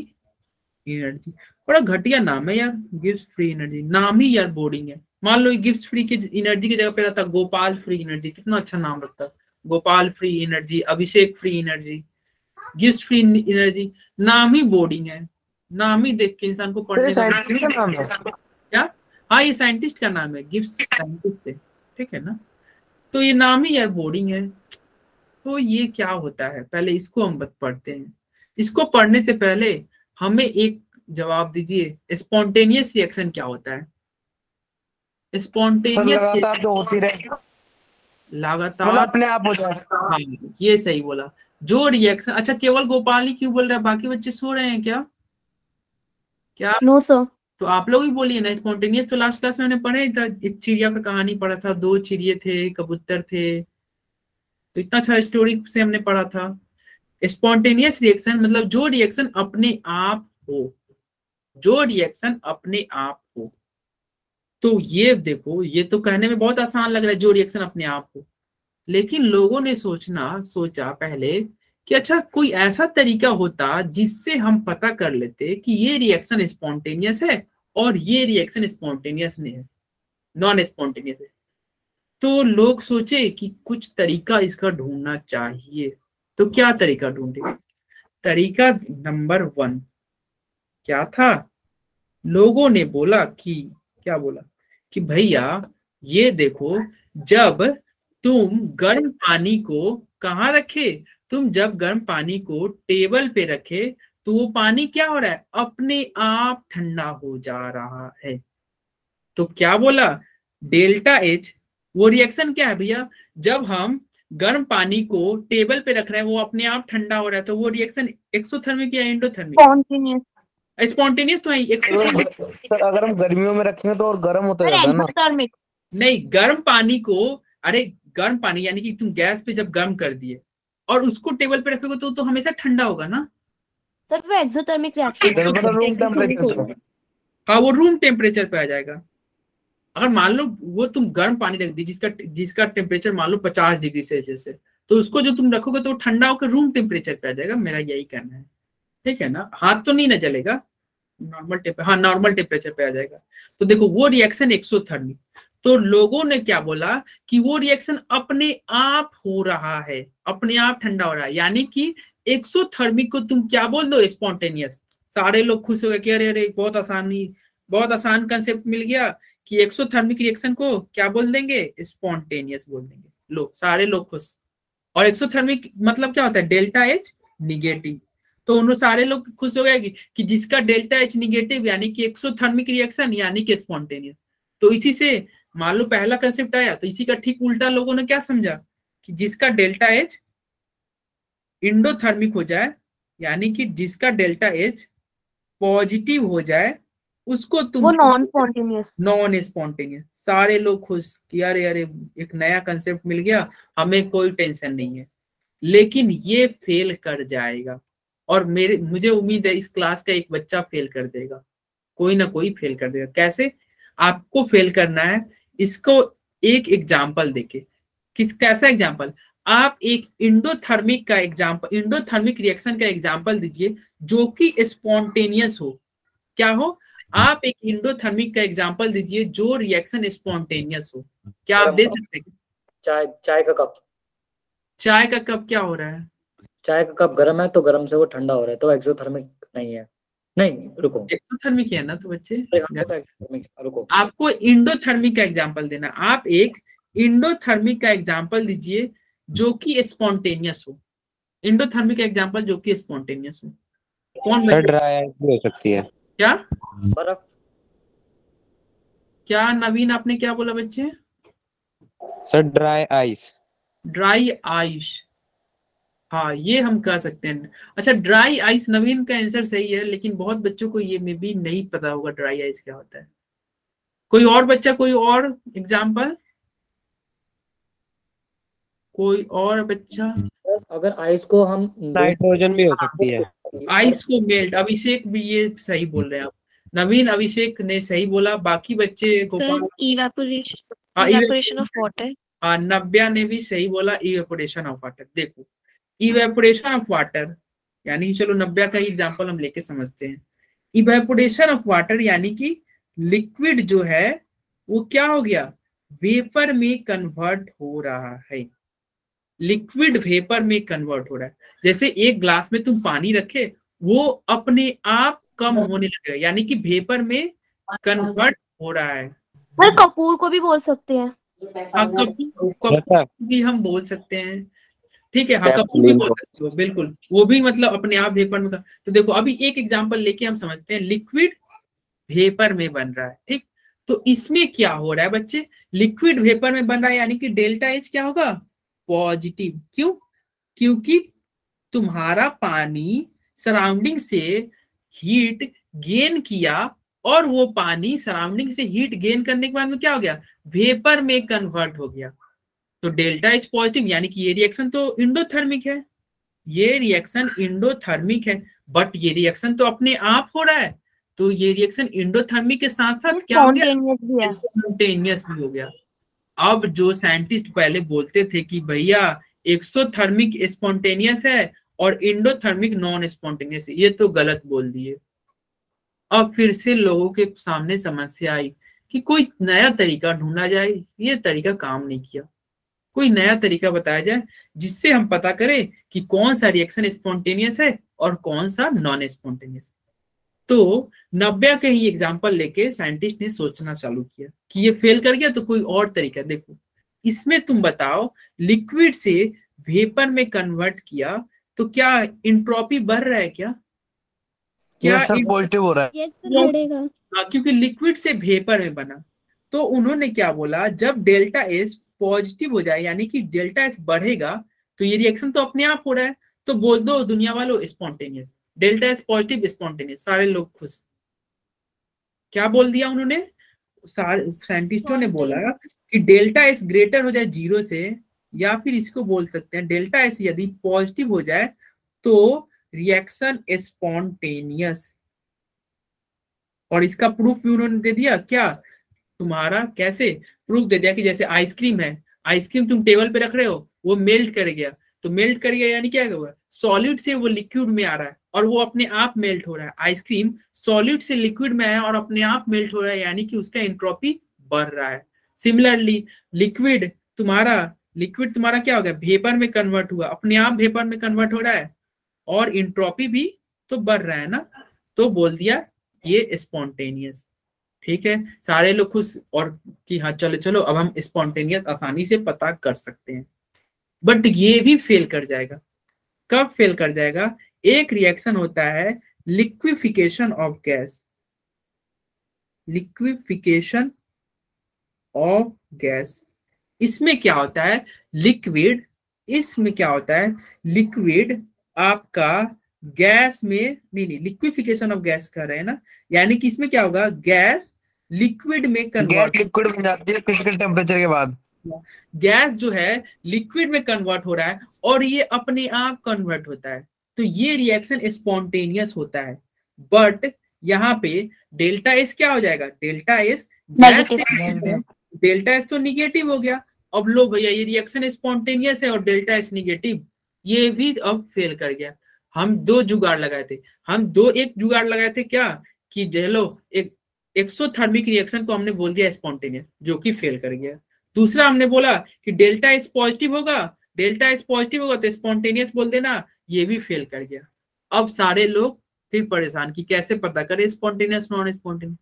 एनर्जी बड़ा घटिया नाम है यार गिफ्ट फ्री एनर्जी नाम ही यार बोरिंग है। मान लो गिफ्ट फ्री की एनर्जी की जगह पे रहता गोपाल फ्री एनर्जी कितना अच्छा नाम लगता Gopal free energy Abhishek free energy gift free energy नाम ही बोर्डिंग है। नाम ही देख के इंसान को पढ़ने का नाम है। हाँ ये साइंटिस्ट का नाम है गिफ्ट साइंटिस्ट है। ठीक है ना? तो ये नाम ही यार बोर्डिंग है। तो ये क्या होता है? पहले इसको हम पढ़ते हैं। इसको पढ़ने से पहले हमें एक जवाब दीजिए। स्पॉन्टेनियस रिएक्शन क्या होता है? स्पॉन्टेनियस लगातार जो होती रहे। मतलब लगातार अपने आप हो जाए। हाँ ये सही बोला। जो रिएक्शन अच्छा केवल गोपाल ही क्यों बोल रहा है? बाकी बच्चे सो रहे हैं क्या? क्या नो सर तो आप लोग भी बोलिए ना स्पॉन्टेनियस तो लास्ट क्लास में हमने पढ़ा ही था। एक चिड़िया का कहानी पढ़ा था। दो चिड़िए थे कबूतर थे। तो इतना अच्छा स्टोरी से हमने पढ़ा था। स्पॉन्टेनियस रिएक्शन मतलब जो रिएक्शन अपने आप हो। जो रिएक्शन अपने आप हो। तो ये देखो, ये तो कहने में बहुत आसान लग रहा है, जो रिएक्शन अपने आप हो। लेकिन लोगों ने सोचना, सोचा पहले कि अच्छा कोई ऐसा तरीका होता जिससे हम पता कर लेते कि ये रिएक्शन स्पॉन्टेनियस है और ये रिएक्शन स्पॉन्टेनियस नहीं है नॉन स्पॉन्टेनियस है। तो लोग सोचे कि कुछ तरीका इसका ढूंढना चाहिए। तो क्या तरीका ढूंढे? तरीका नंबर वन क्या था? लोगों ने बोला कि, क्या बोला? कि भैया, ये देखो, जब तुम गर्म पानी को कहाँ रखे? तुम जब गर्म पानी को टेबल पे रखे तो वो पानी क्या हो रहा है? अपने आप ठंडा हो जा रहा है। तो क्या बोला? डेल्टा एच, वो रिएक्शन क्या है भैया? जब हम गर्म पानी को टेबल पे रख रहे हैं, वो अपने आप ठंडा हो रहा है तो वो रिएक्शन एक्सोथर्मिक या एंडोथर्मिक स्पॉन्टेनियस तो है एक्सोथर्मिक सर अगर हम गर्मियों में रखेंगे तो और गर्म होता है ना? नहीं गर्म पानी को अरे गर्म पानी यानी कि तुम गैस पे जब गर्म कर दिए और उसको टेबल पे रखोगे तो तो हमेशा ठंडा होगा ना? सर वो एक्सोथर्मिक रिएक्शन मतलब हाँ वो रूम टेम्परेचर पे आ जाएगा। अगर मान लो वो तुम गर्म पानी रख दी जिसका जिसका टेम्परेचर मान लो पचास डिग्री सेल्सियस है तो उसको जो तुम रखोगे तो ठंडा होकर रूम टेम्परेचर पे आ जाएगा मेरा यही कहना है। ठीक है ना? हाथ तो नहीं ना जलेगा। नॉर्मल टेम्पर हाँ नॉर्मल टेम्परेचर पे आ जाएगा। तो देखो, वो रिएक्शन एक्सोथर्मिक तो लोगों ने क्या बोला कि वो रिएक्शन अपने आप हो रहा है, अपने आप ठंडा हो रहा है। यानी कि एक्सोथर्मिक को तुम क्या बोल दो? स्पॉन्टेनियस सारे लोग खुश हो गए कि अरे अरे, बहुत आसानी बहुत आसान कंसेप्ट मिल गया कि एक्सोथर्मिक रिएक्शन को क्या बोल देंगे? स्पॉन्टेनियस बोल देंगे। लो, सारे लोग खुश। और एक्सोथर्मिक मतलब क्या होता है? Delta H negative. तो उन सारे लोग खुश हो गए कि, कि जिसका डेल्टा एच निगेटिव यानी कि एक्सोथर्मिक रिएक्शन यानी कि स्पॉन्टेनियस तो इसी से मान लो पहला कंसेप्ट आया तो इसी का ठीक उल्टा लोगों ने क्या समझा? कि जिसका डेल्टा एच इंडोथर्मिक हो जाए यानी कि जिसका डेल्टा एच पॉजिटिव हो जाए उसको तुम नॉन स्पॉन्टेनियस नॉन स्पॉन्टेनियस सारे लोग खुश कि अरे अरे एक नया कंसेप्ट मिल गया हमें कोई टेंशन नहीं है। लेकिन ये फेल कर जाएगा। और मेरे मुझे उम्मीद है इस क्लास का एक बच्चा फेल कर देगा। कोई ना कोई फेल कर देगा। कैसे? आपको फेल करना है। इसको एक एग्ज़ाम्पल देके। किस कैसा एग्ज़ाम्पल आप एक इंडोथर्मिक का एग्ज़ाम्पल इंडोथर्मिक रिएक्शन का एग्ज़ाम्पल दीजिए जो कि स्पॉन्टेनियस हो। क्या हो? आप एक इंडोथर्मिक का एग्ज़ाम्पल दीजिए जो रिएक्शन स्पॉन्टेनियस हो। क्या आप दे सकते हैं? चाय चाय का कप। चाय का कप क्या हो रहा है? चाय का कप गर्म है तो गर्म से वो ठंडा हो रहा है तो एक्सोथर्मिक नहीं है। नहीं रुको। एक्सोथर्मिक है ना तो बच्चे? तो रुको। आपको इंडोथर्मिक का एग्ज़ाम्पल देना। आप एक इंडोथर्मिक का एग्ज़ाम्पल दीजिए जो कि स्पॉन्टेनियस हो। इंडोथर्मिक का एग्ज़ाम्पल जो कि स्पॉन्टेनियस हो। कौन हो सकती है। क्या? बर्फ़। क्या नवीन आपने क्या बोला बच्चे? Sir dry ice dry ice हाँ ये हम कह सकते हैं। अच्छा ड्राई आइस नवीन का आंसर सही है लेकिन बहुत बच्चों को ये में भी नहीं पता होगा ड्राई आइस क्या होता है। कोई और बच्चा कोई और एग्ज़ाम्पल कोई और बच्चा? अगर आइस को हम नाइट्रोजन भी हो सकती है। आइस को मेल्ट अभिषेक भी ये सही बोल रहे हैं आप। नवीन अभिषेक ने सही बोला बाकी बच्चे गोपाल इवेपोरेशन हाँ, ऑफ़ वाटर हाँ, नव्या ने भी सही बोला इवेपोरेशन ऑफ़ वाटर देखो इवेपोरेशन ऑफ़ वाटर यानी चलो नब्बे का एग्जांपल हम लेके समझते हैं। इवेपोरेशन ऑफ़ वाटर यानी कि लिक्विड जो है वो क्या हो गया? वेपर में कन्वर्ट हो रहा है। लिक्विड वेपर में कन्वर्ट हो रहा है। जैसे एक ग्लास में तुम पानी रखे वो अपने आप कम होने लगेगा यानी कि वेपर में कन्वर्ट हो रहा है। सर कपूर को भी बोल सकते हैं। हाँ कपूर कपूर जैसा भी हम बोल सकते हैं। ठीक है हाँ कपूर भी बोल सकते हो बिल्कुल वो भी मतलब अपने आप वेपर में तो देखो अभी एक एग्जांपल लेके हम समझते हैं लिक्विड वेपर में बन रहा है ठीक? तो इसमें क्या हो रहा है बच्चे? लिक्विड वेपर में बन रहा है यानी कि डेल्टा एच क्या होगा? पॉजिटिव क्यों? क्योंकि तुम्हारा पानी सराउंडिंग से हीट गेन किया और वो पानी सराउंडिंग से हीट गेन करने के बाद में क्या हो गया? वेपर में कन्वर्ट हो गया। तो डेल्टा एच पॉजिटिव यानी कि ये रिएक्शन तो इंडोथर्मिक है। ये रिएक्शन इंडोथर्मिक है बट ये रिएक्शन तो अपने आप हो रहा है। तो ये रिएक्शन इंडोथर्मिक के साथ साथ क्या हो गया? स्पॉन्टेनियस भी हो। गया। अब जो साइंटिस्ट पहले बोलते थे कि भैया एक्सोथर्मिक स्पॉन्टेनियस है और इंडोथर्मिक नॉन स्पॉन्टेनियस ये तो गलत बोल दिए। अब फिर से लोगों के सामने समस्या आई कि कोई नया तरीका ढूंढा जाए ये तरीका काम नहीं किया। कोई नया तरीका बताया जाए जिससे हम पता करें कि कौन सा रिएक्शन स्पॉन्टेनियस है और कौन सा नॉन स्पॉन्टेनियस तो नब्बे के ही एग्ज़ाम्पल लेके साइंटिस्ट ने सोचना चालू किया कि ये फेल कर गया तो कोई और तरीका देखो इसमें तुम बताओ लिक्विड से वेपर में कन्वर्ट किया तो क्या इंट्रोपी बढ़ रहा है क्या? क्या सब पॉजिटिव हो रहा है। तो हाँ, क्योंकि लिक्विड से वेपर में बना। तो उन्होंने क्या बोला जब डेल्टा एस पॉजिटिव हो जाए, यानी कि डेल्टा एस बढ़ेगा तो ये रिएक्शन तो अपने आप हो रहा है तो बोल दो दुनिया वालों spontaneous delta S positive spontaneous सारे लोग खुश। क्या बोल दिया उन्होंने? साइंटिस्टों ने बोला कि डेल्टा एस ग्रेटर हो जाए ज़ीरो से, या फिर इसको बोल सकते हैं डेल्टा एस यदि पॉजिटिव हो जाए तो रिएक्शन स्पॉन्टेनियस और इसका प्रूफ भी उन्होंने दे दिया, क्या? तुम्हारा कैसे? प्रूफ दे दिया कि जैसे आइसक्रीम है। आइसक्रीम तुम टेबल पे रख रहे हो, वो मेल्ट कर गया। तो मेल्ट कर गया यानी क्या हुआ? सॉलिड से वो लिक्विड में आ रहा है और वो अपने आप मेल्ट हो रहा है। आइसक्रीम सॉलिड से लिक्विड में आया और अपने आप मेल्ट हो रहा है, यानी कि उसका एंट्रोपी बढ़ रहा है। सिमिलरली लिक्विड तुम्हारा लिक्विड तुम्हारा क्या हो गया? भेपर में कन्वर्ट हुआ। अपने आप भेपर में कन्वर्ट हो रहा है और इंट्रोपी भी तो बढ़ रहा है ना? तो बोल दिया ये स्पॉन्टेनियस ठीक है? सारे लोग खुश और कि हाँ चलो चलो, अब हम स्पॉन्टेनियस आसानी से पता कर सकते हैं। बट ये भी फेल कर जाएगा। कब फेल कर जाएगा? एक रिएक्शन होता है liquefaction of gas liquefaction of gas इसमें क्या होता है? लिक्विड इसमें क्या होता है? लिक्विड आपका गैस में नहीं नहीं लिक्विफिकेशन ऑफ़ गैस कर रहे हैं ना। यानी कि इसमें क्या होगा? गैस लिक्विड में कन्वर्ट लिक्विड बन जाती है क्रिटिकल टेम्परेचर के बाद? गैस जो है लिक्विड में कन्वर्ट हो रहा है और ये अपने आप कन्वर्ट होता है। तो ये रिएक्शन स्पॉन्टेनियस होता है। बट यहाँ पे डेल्टा एस क्या हो जाएगा? डेल्टा एस गैस से डेल्टा एस तो निगेटिव हो गया। अब लो भैया ये रिएक्शन स्पॉन्टेनियस है और डेल्टा एस निगेटिव ये भी अब फेल कर गया। हम दो जुगाड़ लगाए थे। हम दो एक जुगाड़ लगाए थे क्या? कि लो, एक एक्सोथर्मिक रिएक्शन को हमने बोल दिया स्पॉन्टेनियस जो कि फेल कर गया। दूसरा हमने बोला कि डेल्टा एस पॉजिटिव होगा डेल्टा एस पॉजिटिव होगा तो स्पॉन्टेनियस बोल देना, ये भी फेल कर गया। अब सारे लोग फिर परेशान कि कैसे पता करें स्पॉन्टेनियस नॉन स्पॉन्टेनियस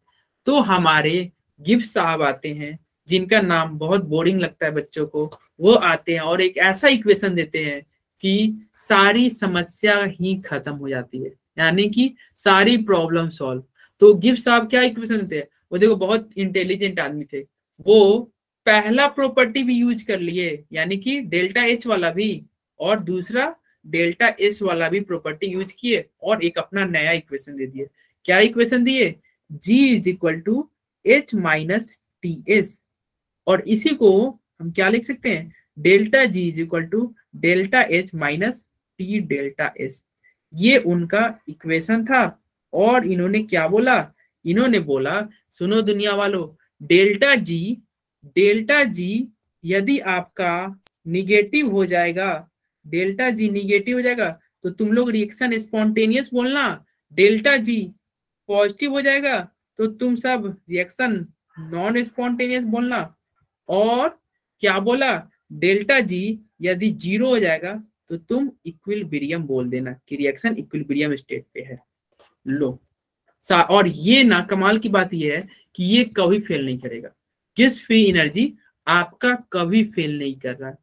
तो हमारे गिफ्ट साहब आते हैं, जिनका नाम बहुत बोरिंग लगता है बच्चों को, वो आते हैं और एक ऐसा इक्वेशन देते हैं कि सारी समस्या ही खत्म हो जाती है। यानी कि सारी प्रॉब्लम सॉल्व तो गिफ्ट साहब क्या इक्वेशन हैं वो देखो, बहुत इंटेलिजेंट आदमी थे। वो पहला प्रॉपर्टी भी यूज़ कर लिए, यानी कि डेल्टा एच वाला भी, और दूसरा डेल्टा एस वाला भी प्रॉपर्टी यूज़ किए, और एक अपना नया इक्वेशन दे दिए। क्या इक्वेशन दिए? G is equal to H minus T S और इसी को हम क्या लिख सकते हैं? Delta G is equal to delta H minus T delta S. ये उनका इक्वेशन था और इन्होंने क्या बोला? इन्होंने बोला, सुनो दुनिया वालों, डेल्टा जी डेल्टा जी यदि आपका निगेटिव हो जाएगा, डेल्टा जी निगेटिव हो जाएगा तो तुम लोग रिएक्शन स्पॉन्टेनियस बोलना। डेल्टा जी पॉजिटिव हो जाएगा तो तुम सब रिएक्शन नॉन स्पॉन्टेनियस बोलना। और क्या बोला? डेल्टा जी यदि ज़ीरो हो जाएगा तो तुम इक्विलिब्रियम बोल देना कि रिएक्शन इक्विलिब्रियम स्टेट पे है। लो। और ये ना, कमाल की बात यह है कि ये कभी फेल नहीं करेगा। गिफ्ट फ्री एनर्जी आपका कभी फेल नहीं कर रहा।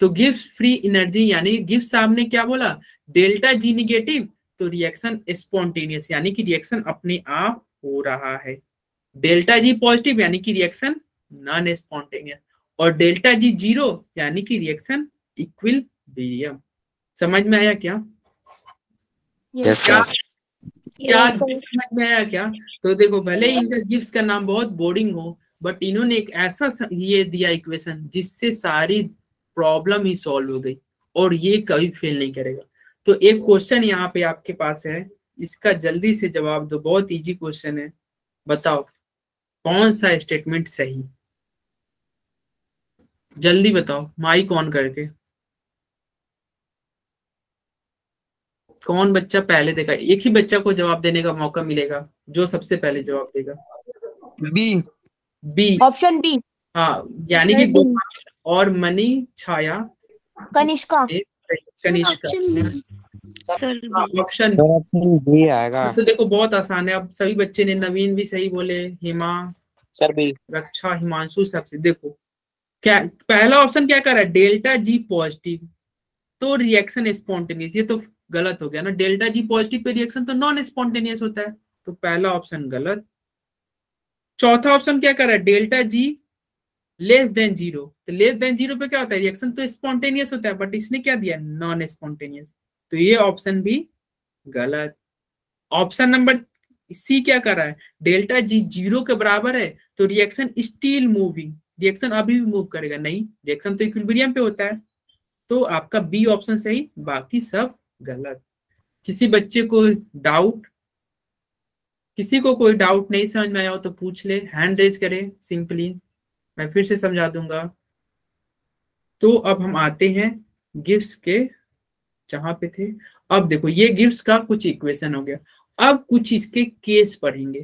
तो गिफ्ट फ्री एनर्जी यानी गिफ्ट साहब ने क्या बोला? डेल्टा जी निगेटिव तो रिएक्शन स्पॉन्टेनियस यानी कि रिएक्शन अपने आप हो रहा है। डेल्टा जी पॉजिटिव यानी कि रिएक्शन नॉन स्पॉन्टेनियस और डेल्टा जी ज़ीरो यानी कि रिएक्शन इक्विलिब्रियम समझ में आया क्या? यस क्या क्या Yes. समझ में आया क्या? तो देखो भले ही इनका गिफ्ट का नाम बहुत बोरिंग हो बट इन्होंने एक ऐसा ये दिया इक्वेशन जिससे सारी प्रॉब्लम ही सॉल्व हो गई और ये कभी फेल नहीं करेगा। तो एक क्वेश्चन यहाँ पे आपके पास है। इसका जल्दी से जवाब दो बहुत इजी क्वेश्चन है। बताओ कौन सा स्टेटमेंट सही? जल्दी बताओ माइक ऑन करके? कौन बच्चा पहले देगा? एक ही बच्चा को जवाब देने का मौका मिलेगा जो सबसे पहले जवाब देगा। बी बी ऑप्शन बी हाँ यानी कि गोपाल और Mani Chhaya. Kanishka. Kanishka. Option option B आएगा। तो देखो बहुत आसान है। अब सभी बच्चे ने नवीन भी सही बोले। हिमा सर बी रक्षा हिमांशु सबसे। देखो क्या पहला ऑप्शन क्या कर? रहा है डेल्टा जी पॉजिटिव तो रिएक्शन स्पॉन्टेनियस ये तो गलत हो गया। ना, डेल्टा जी पॉजिटिव पे रिएक्शन तो नॉन स्पॉन्टेनियस होता है। तो पहला ऑप्शन गलत। चौथा ऑप्शन क्या कर रहा है? Delta G less than zero तो लेस देन ज़ीरो पे क्या होता है? रिएक्शन तो स्पॉन्टेनियस होता है बट इसने क्या दिया? नॉन स्पॉन्टेनियस तो ये ऑप्शन भी गलत। ऑप्शन नंबर सी क्या कर रहा है? डेल्टा जी ज़ीरो के बराबर है तो रिएक्शन स्टील मूविंग रिएक्शन अभी भी मूव करेगा। नहीं रिएक्शन तो इक्विलिब्रियम पे होता है। तो आपका बी ऑप्शन सही, बाकी सब गलत। किसी बच्चे को डाउट किसी को कोई डाउट नहीं समझ में आया हो तो पूछ ले हैंड रेज करे सिंपली मैं फिर से समझा दूँगा। तो अब हम आते हैं गिफ्ट्स के जहाँ पे थे। अब देखो, ये गिफ्ट्स का कुछ इक्वेशन हो गया। अब कुछ इसके केस पढ़ेंगे।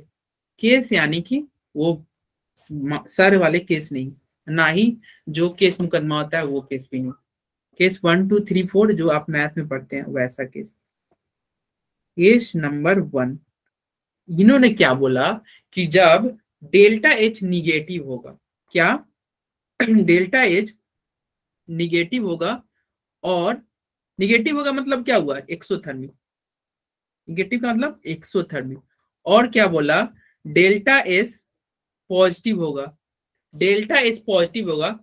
केस यानी कि वो सर वाले केस नहीं, ना ही जो केस मुकदमा होता है वो केस भी नहीं। Case one, two, three, four जो आप मैथ में पढ़ते हैं, वैसा केस। केस नंबर वन, इन्होंने क्या बोला कि जब डेल्टा एच निगेटिव होगा, क्या? डेल्टा एच निगेटिव होगा और निगेटिव होगा मतलब क्या हुआ? एक्सोथर्मिक निगेटिव का मतलब एक्सोथर्मिक और क्या बोला? डेल्टा एस पॉजिटिव होगा। डेल्टा एस पॉजिटिव होगा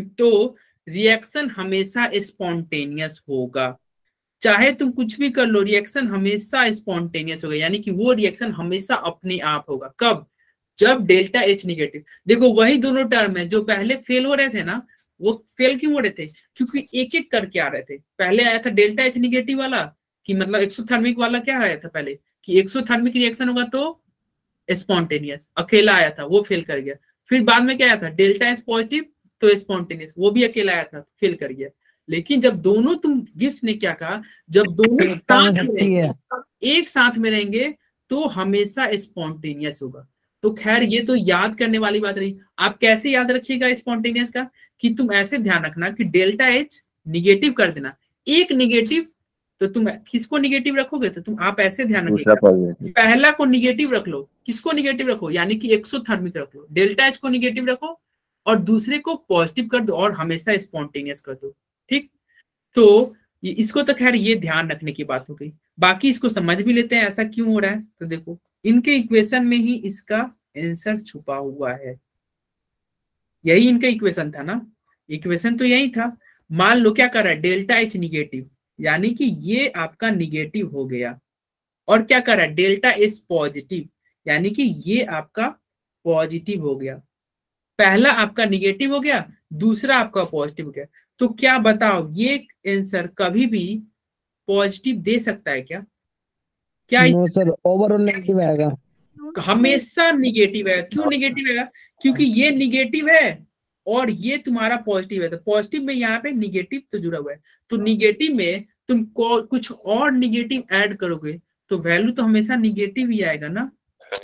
तो रिएक्शन हमेशा स्पॉन्टेनियस होगा। चाहे तुम कुछ भी कर लो रिएक्शन हमेशा स्पॉन्टेनियस होगा। यानी कि वो रिएक्शन हमेशा अपने आप होगा। कब? जब डेल्टा एच निगेटिव देखो, वही दोनों टर्म है जो पहले फेल हो रहे थे ना, वो फेल क्यों हो रहे थे? क्योंकि एक एक करके आ रहे थे। पहले आया था डेल्टा एच निगेटिव वाला, कि मतलब एक्सोथर्मिक वाला क्या आया था पहले? कि एक्सोथर्मिक रिएक्शन होगा तो स्पॉन्टेनियस अकेला आया था, वो फेल कर गया। फिर बाद में क्या आया था? डेल्टा एच पॉजिटिव तो स्पॉन्टेनियस वो भी अकेला आया था फेल कर गया लेकिन जब दोनों तुम गिफ्ट ने क्या कहा जब दोनों साथ में रहेंगे एक साथ में रहेंगे तो हमेशा स्पॉन्टेनियस होगा। तो खैर ये तो याद करने वाली बात रही। आप कैसे याद रखिएगा स्पॉन्टेनियस का? कि तुम ऐसे ध्यान रखना कि डेल्टा एच निगेटिव कर देना। एक निगेटिव तो तुम किसको निगेटिव रखोगे? तो तुम आप ऐसे ध्यान दूसरा पहला को निगेटिव रख लो। किसको निगेटिव रखो? यानी कि एक्सोथर्मिक रख लो। डेल्टा एच को निगेटिव रखो। और दूसरे को पॉजिटिव कर दो और हमेशा स्पॉन्टेनियस कर दो, ठीक? तो इसको तो खैर ये ध्यान रखने की बात हो गई। बाकी इसको समझ भी लेते हैं ऐसा क्यों हो रहा है? तो देखो, इनके इक्वेशन में ही इसका आंसर छुपा हुआ है। यही इनका इक्वेशन था ना? इक्वेशन तो यही था। मान लो क्या कर रहा है? डेल्टा एच निगेटिव यानी कि ये आपका निगेटिव हो गया। और क्या कर रहा है? डेल्टा एच पॉजिटिव यानी कि ये आपका पॉजिटिव हो गया। पहला आपका निगेटिव हो गया दूसरा आपका पॉजिटिव हो गया। तो क्या बताओ ये आंसर कभी भी पॉजिटिव दे सकता है क्या? क्या नो सर ओवरऑल नेगेटिव आएगा। हमेशा निगेटिव है क्यों निगेटिव है क्योंकि ये निगेटिव है और ये तुम्हारा पॉजिटिव है। तो पॉजिटिव में यहाँ पे निगेटिव तो जुड़ा हुआ है। तो निगेटिव में तुम कुछ और निगेटिव ऐड करोगे तो वैल्यू तो हमेशा निगेटिव ही आएगा ना?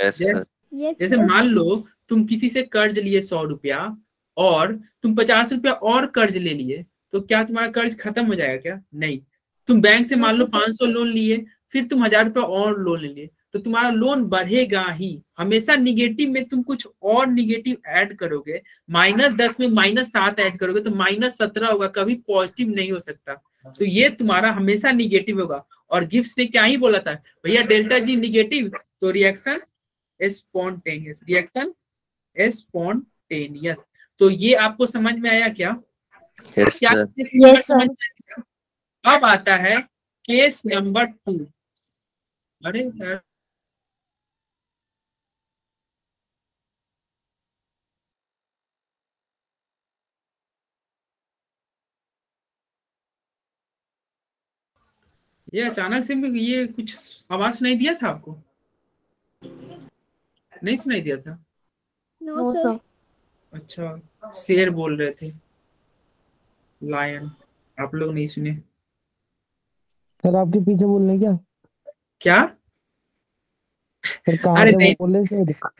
यस सर यस जैसे मान लो तुम किसी से कर्ज लिए सौ रुपया और तुम पचास रुपया और कर्ज ले लिए तो क्या तुम्हारा कर्ज खत्म हो जाएगा क्या? नहीं। तुम बैंक से मान लो पाँच सौ लोन लिए फिर तुम हज़ार रुपया और लोन ले लिए तो तुम्हारा लोन बढ़ेगा ही। हमेशा निगेटिव में तुम कुछ और निगेटिव ऐड करोगे। माइनस दस में माइनस सात ऐड करोगे तो माइनस सत्रह होगा कभी पॉजिटिव नहीं हो सकता। तो ये तुम्हारा हमेशा निगेटिव होगा। और गिफ्ट ने क्या ही बोला था? भैया डेल्टा जी निगेटिव तो रिएक्शन स्पॉन्टेनियस रिएक्शन स्पॉन्टेनियस तो ये आपको समझ में आया क्या? यस क्या Yes, समझ में आया अब आता है केस नंबर टू अरे यार। ये अचानक से भी ये कुछ आवाज़ सुनाई दिया था आपको? नहीं सुनाई दिया था। नो नो सर सर अच्छा शेर बोल रहे थे। लायन आप लोग नहीं सुने? सर आपके पीछे बोल रहे क्या? क्या? सर कहाँ अरे नहीं। बोल रहे सर?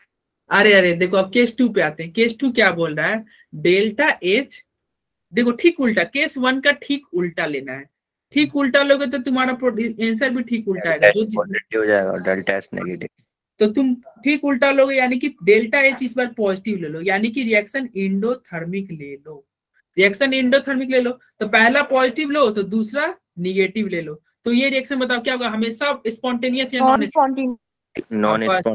अरे अरे देखो अब केस टू पे आते हैं। केस टू क्या बोल रहा है? डेल्टा एच देखो ठीक उल्टा केस वन का ठीक उल्टा लेना है। ठीक उल्टा लोगे तो तुम्हारा आंसर भी ठीक उल्टा आएगा। जो हो जाएगा डेल्टा एस नेगेटिव तो तुम ठीक उल्टा लोगे यानी कि डेल्टा एच इस बार पॉजिटिव ले लो यानी कि रिएक्शन इंडोथर्मिक ले लो। रिएक्शन इंडोथर्मिक ले लो तो पहला पॉजिटिव लो तो दूसरा निगेटिव ले लो। तो ये रिएक्शन बताओ क्या होगा? हमेशा स्पॉन्टेनियस या नॉन स्पॉन्टेनियस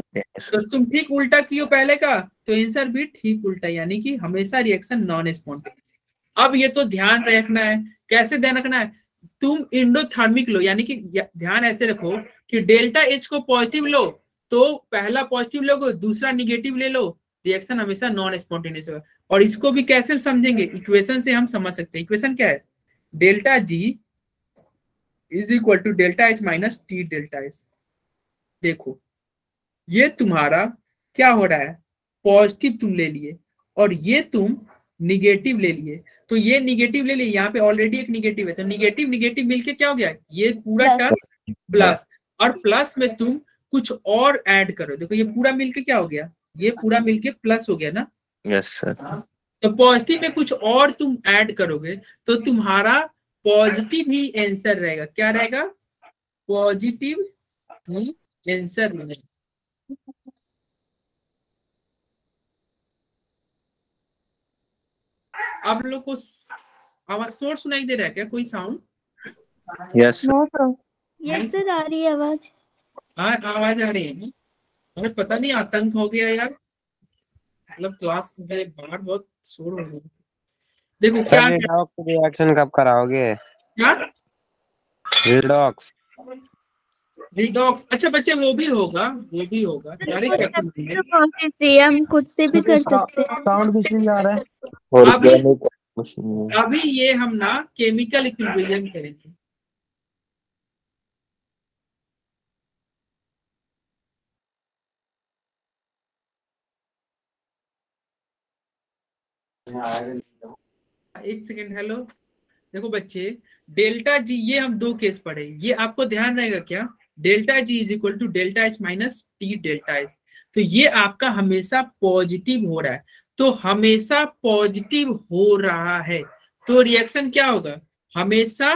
तो तुम ठीक उल्टा कियो पहले का तो आंसर भी ठीक उल्टा यानी कि हमेशा रिएक्शन नॉन स्पॉन्टेनियस अब ये तो ध्यान रखना है कैसे ध्यान रखना है? तुम इंडोथर्मिक लो यानी कि ध्यान ऐसे रखो कि डेल्टा एच को पॉजिटिव लो तो पहला पॉजिटिव लोगे दूसरा निगेटिव ले लो रिएक्शन हमेशा नॉन स्पॉन्टेनियस होगा। और इसको भी कैसे समझेंगे? इक्वेशन से हम समझ सकते हैं। इक्वेशन क्या है? Delta G is equal to delta H minus T delta H देखो ये तुम्हारा क्या हो रहा है? पॉजिटिव तुम ले लिए और ये तुम निगेटिव ले लिए। तो ये निगेटिव ले लिए यहाँ पे ऑलरेडी एक निगेटिव है। तो निगेटिव निगेटिव मिलके क्या हो गया? ये पूरा. टर्म प्लस और प्लस में तुम कुछ और ऐड करो। देखो ये पूरा मिलके क्या हो गया? ये पूरा मिलके प्लस हो गया ना? यस सर तो पॉजिटिव में कुछ और तुम ऐड करोगे तो तुम्हारा पॉजिटिव ही आंसर रहेगा। क्या रहेगा? पॉजिटिव ही आंसर रहेगा। आप लोग को आवाज़ शोर सुनाई दे रहा है क्या? कोई sound yes sir yes sir आ रही है आवाज़। हाँ आवाज़ आ रही है ना? अरे पता नहीं आतंक हो गया यार। मतलब क्लास में बाहर बहुत शोर हो गया देखो क्या रिडॉक्स रिएक्शन कब कराओगे? क्या? रिडॉक्स रिडॉक्स अच्छा बच्चे वो भी होगा वो भी होगा। सारे में से हम खुद से भी कर सकते हैं। साउंड कुछ नहीं आ रहा है। और अभी- organic कुछ नहीं है। अभी ये हम ना केमिकल इक्विलिब्रियम करेंगे। एक सेकेंड हेलो देखो बच्चे डेल्टा जी ये हम दो केस पढ़े ये आपको ध्यान रहेगा क्या? Delta G is equal to delta H minus T delta H तो ये आपका हमेशा पॉजिटिव हो रहा है। तो हमेशा पॉजिटिव हो रहा है। तो रिएक्शन क्या होगा? हमेशा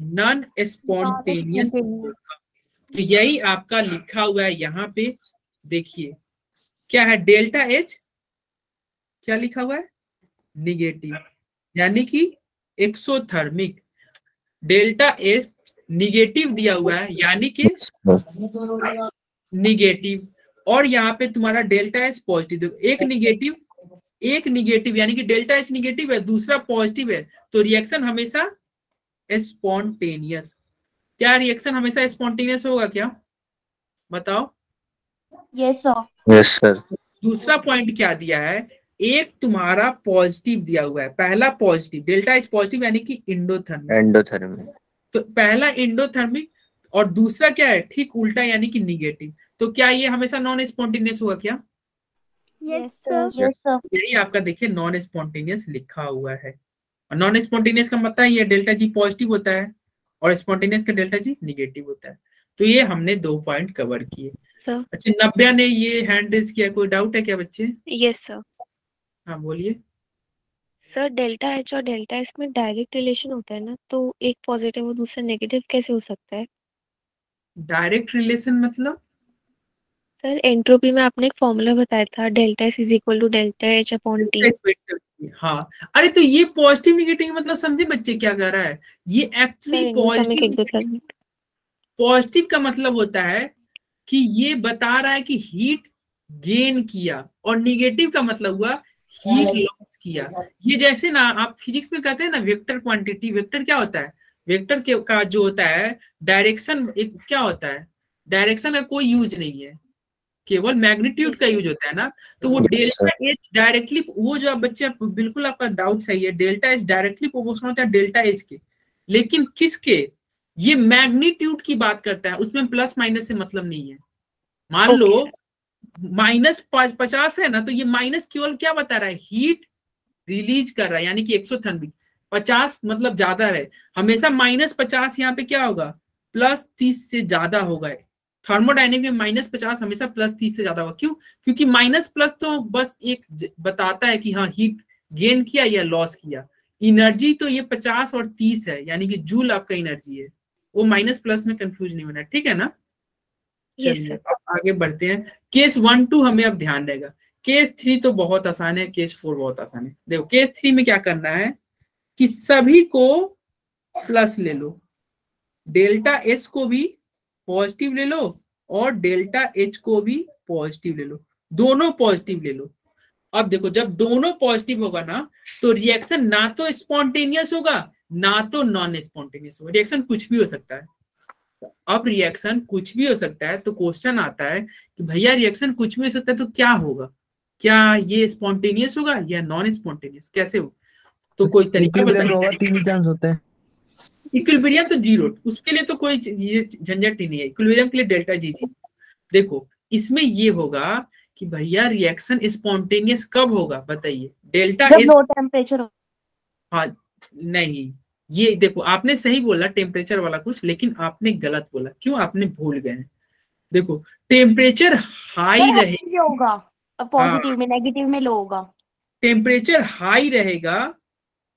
नॉन स्पॉन्टेनियस तो यही आपका लिखा हुआ है यहाँ पे। देखिए क्या है? डेल्टा एच क्या लिखा हुआ है? निगेटिव यानी कि एक्सोथर्मिक डेल्टा एस निगेटिव दिया हुआ है यानी कि निगेटिव और यहाँ पे तुम्हारा डेल्टा एस पॉजिटिव एक निगेटिव एक निगेटिव यानी कि डेल्टा एच निगेटिव है दूसरा पॉजिटिव है तो रिएक्शन हमेशा स्पॉन्टेनियस क्या रिएक्शन हमेशा स्पॉन्टेनियस होगा क्या? बताओ। यस सर यस सर दूसरा पॉइंट क्या दिया है? एक तुम्हारा पॉजिटिव दिया हुआ है पहला पॉजिटिव डेल्टा एच पॉजिटिव यानी कि इंडोथर्मिक एंडोथर्मिक तो पहला इंडोथर्मिक और दूसरा क्या है? ठीक उल्टा यानी कि निगेटिव तो क्या ये हमेशा नॉन स्पॉन्टेनियस होगा क्या यस सर यस सर यही आपका देखिए नॉन स्पॉन्टेनियस लिखा हुआ है। और नॉन स्पॉन्टेनियस का मतलब ये डेल्टा जी पॉजिटिव होता है और स्पॉन्टेनियस का डेल्टा जी निगेटिव होता है। तो ये हमने दो पॉइंट कवर किए। अच्छा नब्या ने ये हैंड रेज किया कोई डाउट है क्या बच्चे? यस सर हाँ बोलिए। सर डेल्टा एच और डेल्टा एस में डायरेक्ट रिलेशन होता है ना तो एक पॉजिटिव और दूसरा नेगेटिव कैसे हो सकता है? डायरेक्ट रिलेशन मतलब? सर एंट्रोपी में आपने एक फॉर्मूला बताया था delta S is equal to delta H upon T. हाँ। अरे तो ये पॉजिटिव निगेटिव मतलब समझे बच्चे क्या कर रहा है। ये एक्चुअली पॉजिटिव पॉजिटिव का मतलब होता है कि ये बता रहा है कि हीट गेन किया और निगेटिव का मतलब हुआ हीट लॉस किया। ये जैसे ना आप फिजिक्स में कहते हैं ना वेक्टर क्वांटिटी वेक्टर क्या होता है? वेक्टर के का जो होता है डायरेक्शन एक क्या होता है? डायरेक्शन का कोई यूज़ नहीं है। केवल मैग्नीट्यूड का यूज़ होता है ना। तो वो डेल्टा एच डायरेक्टली वो जो आप बच्चे बिल्कुल आपका डाउट सही है। डेल्टा एच डायरेक्टली प्रोपोर्शनल होता है डेल्टा एच के। लेकिन किसके? ये मैग्नीट्यूड की बात करता है। उसमें प्लस माइनस से मतलब नहीं है। मान Okay, लो. माइनस पचास है ना तो ये माइनस केवल क्या बता रहा है? हीट रिलीज़ कर रहा है यानी कि एक्सोथर्मिक पचास मतलब ज़्यादा है। हमेशा माइनस पचास यहाँ पे क्या होगा? प्लस तीस से ज़्यादा होगा। थर्मोडाइनमिक में माइनस पचास हमेशा प्लस तीस से ज़्यादा होगा। क्यों? क्योंकि माइनस प्लस तो बस एक बताता है कि हाँ हीट गेन किया या लॉस किया। एनर्जी तो ये पचास और तीस है यानी कि जूल आपका एनर्जी है। वो माइनस प्लस में कंफ्यूज नहीं होना। ठीक है ना? Yes. आगे बढ़ते हैं। केस वन टू हमें अब ध्यान रहेगा। केस थ्री तो बहुत आसान है, केस फोर बहुत आसान है। देखो, केस थ्री में क्या करना है कि सभी को प्लस ले लो। डेल्टा एस को भी पॉजिटिव ले लो और डेल्टा एच को भी पॉजिटिव ले लो। दोनों पॉजिटिव ले लो। अब देखो, जब दोनों पॉजिटिव होगा ना तो रिएक्शन ना तो स्पॉन्टेनियस होगा, ना तो नॉन स्पॉन्टेनियस होगा। रिएक्शन कुछ भी हो सकता है। अब रिएक्शन कुछ भी हो सकता है तो क्वेश्चन आता है कि भैया रिएक्शन कुछ भी हो सकता है तो क्या होगा? क्या ये स्पॉन्टेनियस होगा या नॉन स्पॉन्टेनियस कैसे हो तो कोई तरीका बताइए। तीन चांस होते हैं। इक्विलिब्रियम तो ज़ीरो उसके लिए तो कोई झंझट ही नहीं है। इक्विलिब्रियम के लिए डेल्टा जी जी देखो इसमें ये होगा कि भैया रिएक्शन स्पॉन्टेनियस कब होगा बताइए। डेल्टा जब लो टेम्परेचर हाँ नहीं। ये देखो आपने सही बोला टेम्परेचर वाला कुछ लेकिन आपने गलत बोला। क्यों? आपने भूल गए देखो टेम्परेचर हाई रहे होगा पॉजिटिव में नेगेटिव में लो होगा। टेम्परेचर हाई रहेगा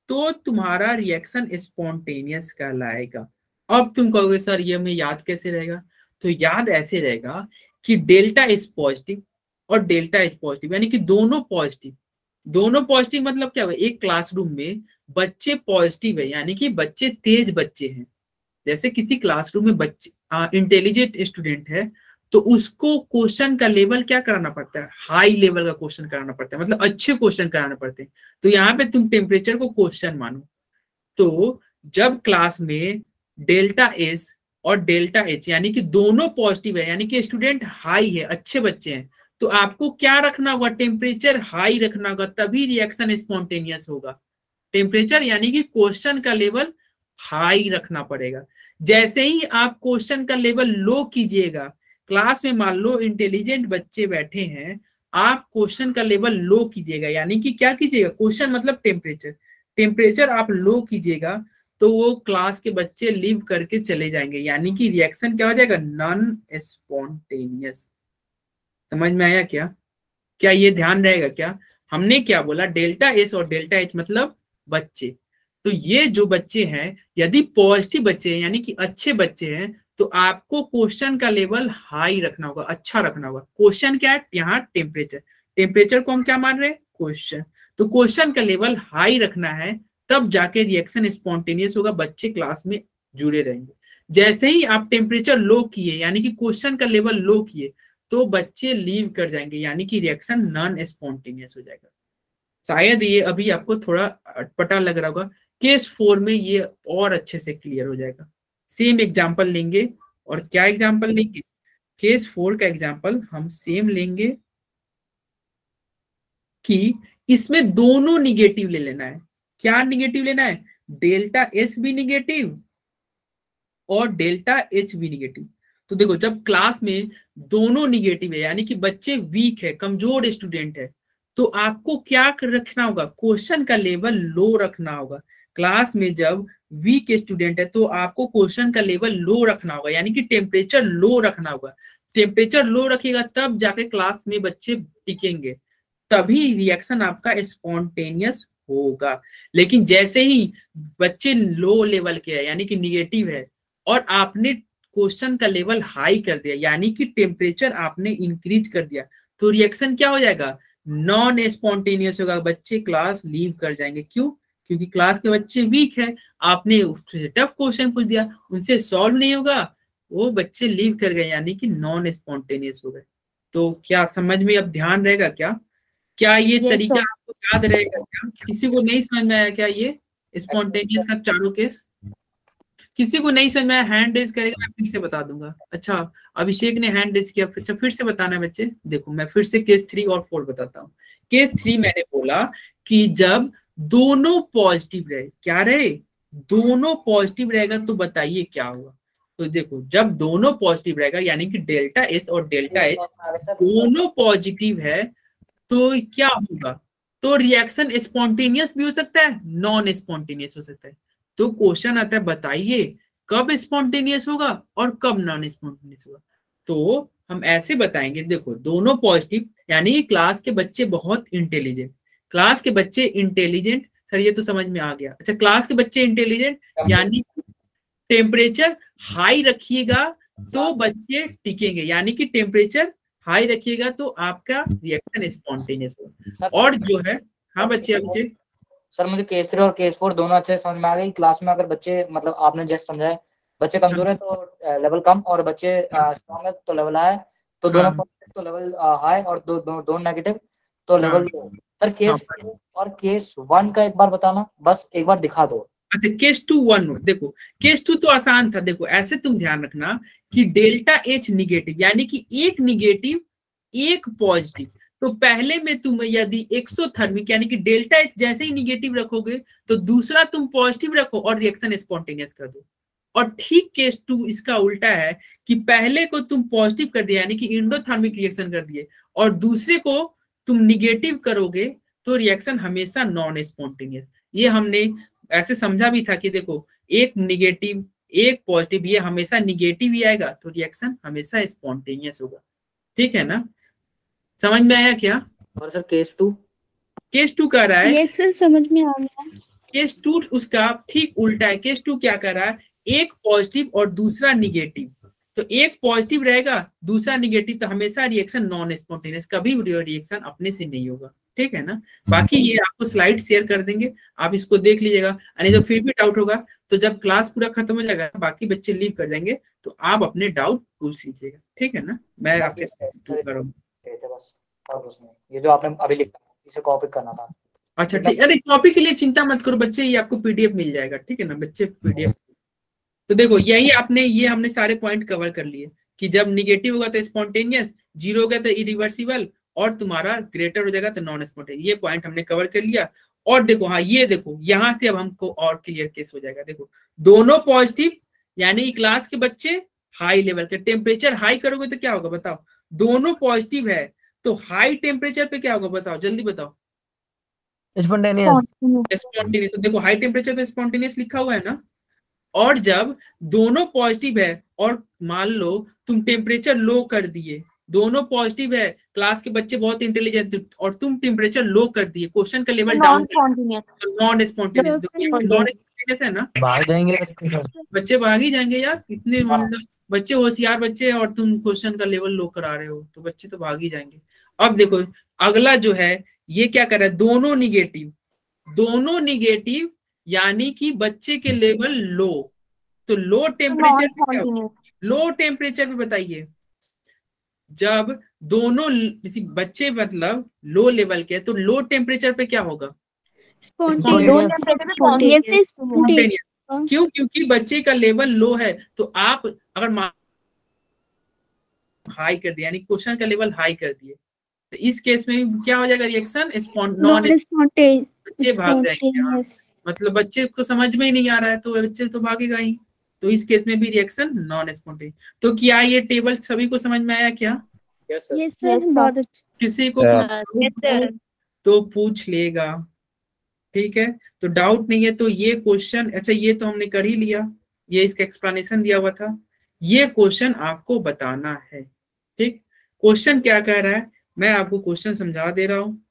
तो तुम्हारा रिएक्शन स्पॉन्टेनियस कहलाएगा। अब तुम कहोगे सर ये हमें याद कैसे रहेगा? तो याद ऐसे रहेगा कि डेल्टा इज़ पॉजिटिव और डेल्टा इज़ पॉजिटिव यानी कि दोनों पॉजिटिव दोनों पॉजिटिव मतलब क्या हुआ? एक क्लासरूम में बच्चे पॉजिटिव है, यानी कि बच्चे तेज बच्चे हैं। जैसे किसी क्लासरूम में बच्चे इंटेलिजेंट स्टूडेंट है तो उसको क्वेश्चन का लेवल क्या कराना पड़ता है? हाई लेवल का क्वेश्चन कराना पड़ता है मतलब अच्छे क्वेश्चन कराना पड़ते हैं। तो यहाँ पे तुम टेम्परेचर को क्वेश्चन मानो। तो जब क्लास में डेल्टा एस और डेल्टा एच यानी कि दोनों पॉजिटिव है, यानी कि स्टूडेंट हाई है, अच्छे बच्चे हैं तो आपको क्या रखना होगा? टेम्परेचर हाई रखना होगा, तभी रिएक्शन स्पॉन्टेनियस होगा। टेम्परेचर यानी कि क्वेश्चन का लेवल हाई रखना पड़ेगा। जैसे ही आप क्वेश्चन का लेवल लो कीजिएगा, क्लास में मान लो इंटेलिजेंट बच्चे बैठे हैं, आप क्वेश्चन का लेवल लो कीजिएगा। यानी कि क्या कीजिएगा? क्वेश्चन मतलब टेम्परेचर टेम्परेचर आप लो कीजिएगा तो वो क्लास के बच्चे लीव करके चले जाएँगे। यानी कि रिएक्शन क्या हो जाएगा? नॉन स्पॉन्टेनियस समझ में आया क्या? क्या ये ध्यान रहेगा क्या? हमने क्या बोला? डेल्टा एस और डेल्टा एच मतलब बच्चे। तो ये जो बच्चे हैं, यदि पॉजिटिव बच्चे हैं, यानी कि अच्छे बच्चे हैं तो आपको क्वेश्चन का लेवल हाई रखना होगा अच्छा रखना होगा। क्वेश्चन क्या है? यहाँ टेम्परेचर। टेम्परेचर को हम क्या मान रहे हैं? क्वेश्चन। तो क्वेश्चन का लेवल हाई रखना है, तब जाके रिएक्शन स्पॉन्टेनियस होगा, बच्चे क्लास में जुड़े रहेंगे। जैसे ही आप टेम्परेचर लो किए, यानी कि क्वेश्चन का लेवल लो किए तो बच्चे लीव कर जाएँगे, यानी कि रिएक्शन नॉन स्पॉन्टेनियस हो जाएगा। शायद ये अभी आपको थोड़ा अटपटा लग रहा होगा, केस फोर में ये और अच्छे से क्लियर हो जाएगा। सेम एग्ज़ाम्पल लेंगे और क्या एग्ज़ाम्पल लेंगे? केस फोर का एग्ज़ाम्पल हम सेम लेंगे कि इसमें दोनों निगेटिव ले लेना है। क्या निगेटिव लेना है? डेल्टा एस भी निगेटिव और डेल्टा एच भी निगेटिव तो देखो, जब क्लास में दोनों निगेटिव है, यानी कि बच्चे वीक है, कमज़ोर स्टूडेंट है तो आपको क्या रखना होगा? क्वेश्चन का लेवल लो रखना होगा। क्लास में जब वीक स्टूडेंट है तो आपको क्वेश्चन का लेवल लो रखना होगा। यानी कि टेम्परेचर लो रखना होगा। टेम्परेचर लो रखेगा, तब जाके क्लास में बच्चे टिकेंगे। तभी रिएक्शन आपका स्पॉन्टेनियस होगा। लेकिन जैसे ही बच्चे लो लेवल के है, यानी कि निगेटिव है, और आपने क्वेश्चन का लेवल हाई कर दिया, यानी कि टेम्परेचर आपने इंक्रीज कर दिया तो रिएक्शन क्या हो जाएगा? नॉन स्पॉन्टेनियस होगा बच्चे क्लास लीव कर जाएँगे। क्यों? क्योंकि क्लास के बच्चे वीक है। आपने टफ क्वेश्चन पूछ दिया उनसे सॉल्व नहीं होगा। वो बच्चे लीव कर गए यानी कि नॉन स्पॉन्टेनियस हो गए। तो क्या समझ में अब ध्यान रहेगा क्या? क्या ये तरीका आपको याद रहेगा क्या? किसी को नहीं समझ में आया क्या ये? स्पॉन्टेनियस का चारों केस किसी को नहीं समझ में हैंड रेज करेगा, मैं फिर से बता दूँगा। अच्छा अभिषेक ने हैंड रेज किया अच्छा फिर से बताना बच्चे। देखो, मैं फिर से केस थ्री और फोर बताता हूँ। केस थ्री मैंने बोला कि जब दोनों पॉजिटिव रहे, क्या रहे? दोनों पॉजिटिव रहेगा तो बताइए क्या हुआ। तो देखो, जब दोनों पॉजिटिव रहेगा, यानी कि डेल्टा एस और डेल्टा एच दोनों पॉजिटिव है तो क्या होगा? तो रिएक्शन स्पॉन्टेनियस भी हो सकता है नॉन स्पॉन्टेनियस हो सकता है। तो क्वेश्चन आता है बताइए कब स्पॉन्टेनियस होगा और कब नॉन स्पॉन्टेनियस होगा? तो हम ऐसे बताएँगे देखो दोनों पॉजिटिव यानी क्लास के बच्चे बहुत इंटेलिजेंट क्लास के बच्चे इंटेलिजेंट सर ये तो समझ में आ गया। अच्छा क्लास के बच्चे इंटेलिजेंट यानी टेम्परेचर हाई रखिएगा तो बच्चे टिकेंगे यानी कि टेम्परेचर हाई रखिएगा तो आपका रिएक्शन स्पॉन्टेनियस होगा। और जो है हाँ बच्चे अभिषेक सर मुझे केस थ्री और केस फोर दोनों अच्छे समझ में आ गई क्लास में अगर बच्चे मतलब आपने जैसे समझाया बच्चे कमज़ोर है तो लेवल कम और बच्चे स्ट्रॉन्ग है तो लेवल हाई तो दोनों हाँ। positive तो लेवल हाई और दो दो, दो नेगेटिव तो लेवल लो सर केस हाँ। और केस वन का एक बार बताना बस एक बार दिखा दो। अच्छा केस टू वन देखो केस टू तो आसान था देखो ऐसे तुम ध्यान रखना कि डेल्टा एच निगेटिव यानी कि एक निगेटिव एक पॉजिटिव। तो पहले में तुम यदि एक्सोथर्मिक यानी कि डेल्टा एच जैसे ही निगेटिव रखोगे तो दूसरा तुम पॉजिटिव रखो और रिएक्शन स्पॉन्टेनियस कर दो। और ठीक केस टू इसका उल्टा है कि पहले को तुम पॉजिटिव कर दिया, यानी कि इंडोथर्मिक रिएक्शन कर दिए, और दूसरे को तुम निगेटिव करोगे तो रिएक्शन हमेशा नॉन स्पॉन्टेनियस ये हमने ऐसे समझा भी था कि देखो, एक निगेटिव एक पॉजिटिव ये हमेशा निगेटिव ही आएगा तो रिएक्शन हमेशा स्पॉन्टेनियस होगा। ठीक है ना? समझ में आया क्या? और sir case two? Case two कह रहा है। यस सर समझ में आ गया। केस टू उसका ठीक उल्टा है। केस टू क्या कर रहा है? एक पॉजिटिव और दूसरा निगेटिव तो एक पॉजिटिव रहेगा दूसरा निगेटिव तो हमेशा रिएक्शन नॉन स्पॉन्टेनियस कभी रिएक्शन अपने से नहीं होगा। ठीक है ना? बाकी ये आपको स्लाइड शेयर कर देंगे। आप इसको देख लीजिएगा। यानी तो फिर भी डाउट होगा। तो जब क्लास पूरा खत्म हो जाएगा बाकी बच्चे लीव कर देंगे तो आप अपने डाउट पूछ लीजिएगा। ठीक है ना? मैं आपके साथ करूँगा ये थे बस, और कुछ नहीं। ये जो आपने अभी लिखा, इसे कॉपी करना था। अच्छा ठीक अरे कॉपी के लिए चिंता मत करो बच्चे, ये आपको पीडीएफ मिल जाएगा, ठीक है ना? बच्चे पीडीएफ तो देखो, यही आपने, ये हमने सारे पॉइंट कवर कर लिए, कि जब निगेटिव होगा तो स्पॉन्टेनियस ज़ीरो होगा तो इरिवर्सिबल और तुम्हारा ग्रेटर हो जाएगा तो नॉन स्पॉन्टेनियस ये पॉइंट हमने कवर कर लिया। और देखो हाँ ये देखो, यहाँ से अब हमको और क्लियर केस हो जाएगा। देखो, दोनों पॉजिटिव यानी क्लास के बच्चे हाई लेवल के टेम्परेचर हाई करोगे तो क्या होगा बताओ? दोनों पॉजिटिव है तो हाई टेम्परेचर पे क्या होगा बताओ जल्दी बताओ। स्पॉन्टेनियस स्पॉन्टेनियस देखो हाई टेम्परेचर पे स्पॉन्टेनियस लिखा हुआ है ना? और जब दोनों पॉजिटिव है और मान लो तुम टेम्परेचर लो कर दिए दोनों पॉजिटिव है। क्लास के बच्चे बहुत इंटेलिजेंट और तुम टेम्परेचर लो कर दिए। क्वेश्चन का level down non spontaneous non spontaneous है ना? भाग जाएँगे बच्चे। भाग ही जाएँगे यार। इतने मतलब बच्चे होशियार बच्चे हैं और तुम क्वेश्चन का लेवल लो करा रहे हो। तो बच्चे तो भाग ही जाएँगे। अब देखो अगला जो है ये क्या कर रहा है? दोनों निगेटिव दोनों निगेटिव यानी कि बच्चे के लेवल लो तो लो टेम्परेचर लो टेम्परेचर पे बताइए। जब दोनों बच्चे मतलब लो लेवल के हैं, तो लो टेम्परेचर पे क्या होगा. क्यों? क्योंकि बच्चे का लेवल लो है तो आप अगर हाई कर दिया यानी क्वेश्चन का लेवल हाई कर दिए तो इस केस में क्या हो जाएगा रिएक्शन नॉन बच्चे भाग जाएँगे। मतलब बच्चे को समझ में ही नहीं आ रहा है तो बच्चे तो भागेगा ही। तो इस केस में भी रिएक्शन नॉन स्पॉन्टेनियस तो क्या ये टेबल सभी को समझ में आया क्या? यस सर यस सर बहुत अच्छा किसी को Yeah. कुछ तो पूछ लेगा। ठीक है? तो डाउट नहीं है तो ये क्वेश्चन अच्छा ये तो हमने कर ही लिया। ये इसका एक्सप्लेनेशन दिया हुआ था। ये क्वेश्चन आपको बताना है। ठीक? क्वेश्चन क्या कह रहा है? मैं आपको क्वेश्चन समझा दे रहा हूँ।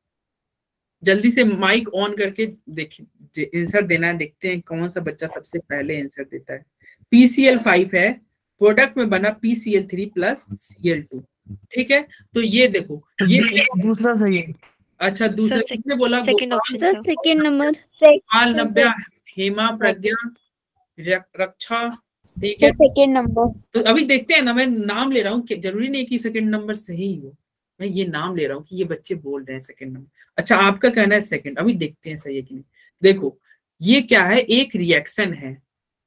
जल्दी से माइक ऑन करके देखिए आंसर देना है देखते हैं कौन सा बच्चा सबसे पहले आंसर देता है। पीसीएल फाइव है प्रोडक्ट में बना PCL three plus CL two ठीक है? तो ये देखो ये दूसरा सही है। अच्छा दूसरा किसने बोला. सेकंड नंबर गोपाल नव्या हेमा प्रज्ञा रक्षा ठीक है? सेकंड नंबर तो अभी देखते हैं ना मैं नाम ले रहा हूँ ज़रूरी नहीं कि सेकंड नंबर सही हो। मैं ये नाम ले रहा हूँ कि ये बच्चे बोल रहे हैं सेकंड नंबर अच्छा आपका कहना है सेकंड अभी देखते हैं सही है कि नहीं। देखो ये क्या है? एक रिएक्शन है।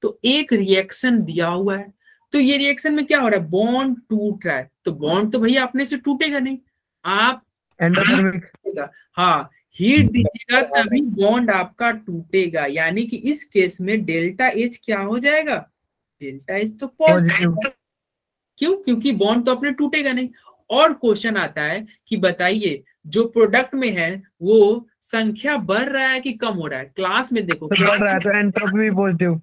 तो एक रिएक्शन दिया हुआ है। तो ये रिएक्शन में क्या हो रहा है? बॉन्ड टूट रहा है। तो बॉन्ड तो भैया अपने से टूटेगा नहीं। आप एंडोथर्मिक हाँ हीट दीजिएगा तभी बॉन्ड आपका टूटेगा। यानी कि इस केस में डेल्टा एच क्या हो जाएगा? डेल्टा एच तो पॉजिटिव क्यों? क्योंकि बॉन्ड तो अपने टूटेगा नहीं। और क्वेश्चन आता है कि बताइए जो प्रोडक्ट में है वो संख्या बढ़ रहा है कि कम हो रहा है? क्लास में देखो। बढ़ रहा है तो एंट्रोपी भी पॉजिटिव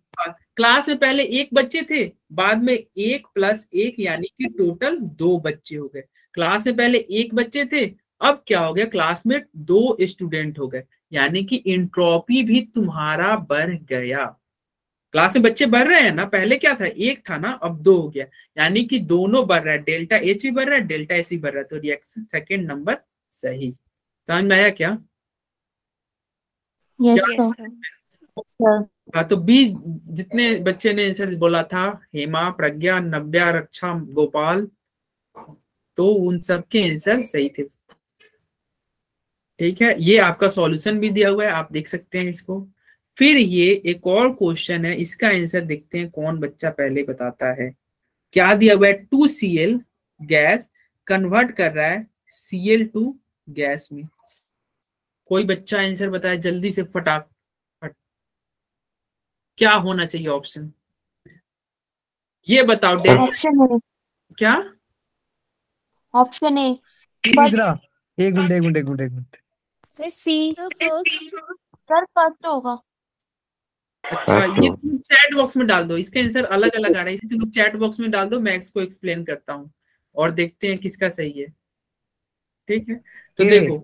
क्लास में पहले एक बच्चे थे बाद में एक प्लस एक यानी कि टोटल दो बच्चे हो गए। क्लास में पहले एक बच्चे थे अब क्या हो गया? क्लास में दो स्टूडेंट हो गए यानी कि इंट्रोपी भी तुम्हारा बढ़ गया। क्लास में बच्चे बढ़ रहे हैं ना पहले क्या था? एक था ना अब दो हो गया। यानी कि दोनों बढ़ रहा है डेल्टा एच भी बढ़ रहा है डेल्टा एस भी बढ़ रहा है तो रिएक्शन सेकेंड नंबर सही। समझ में आया क्या? Yes, तो बी, जितने बच्चे ने आंसर बोला था, हेमा, प्रज्ञा, नव्या, रक्षा, गोपाल तो उन सबके आंसर सही थे। ठीक है? ये आपका सॉल्यूशन भी दिया हुआ है, आप देख सकते हैं इसको। फिर ये एक और क्वेश्चन है, इसका आंसर देखते हैं कौन बच्चा पहले बताता है। क्या दिया हुआ है? Two C L gas convert कर रहा है सी एल टू गैस में। कोई बच्चा आंसर बताए, जल्दी से फटाक। फट क्या होना चाहिए ऑप्शन ये बताओ ऑप्शन ए क्या? ऑप्शन ए तीसरा एक मिनट एक मिनट एक मिनट एक minute. Sir C sir first होगा। अच्छा ये तुम चैट बॉक्स में डाल दो। इसका आंसर अलग अलग आ रहा है। इसे तुम चैट बॉक्स में डाल दो मैं इसको एक्सप्लेन करता हूँ। और देखते हैं किसका सही है। ठीक है? तो देखो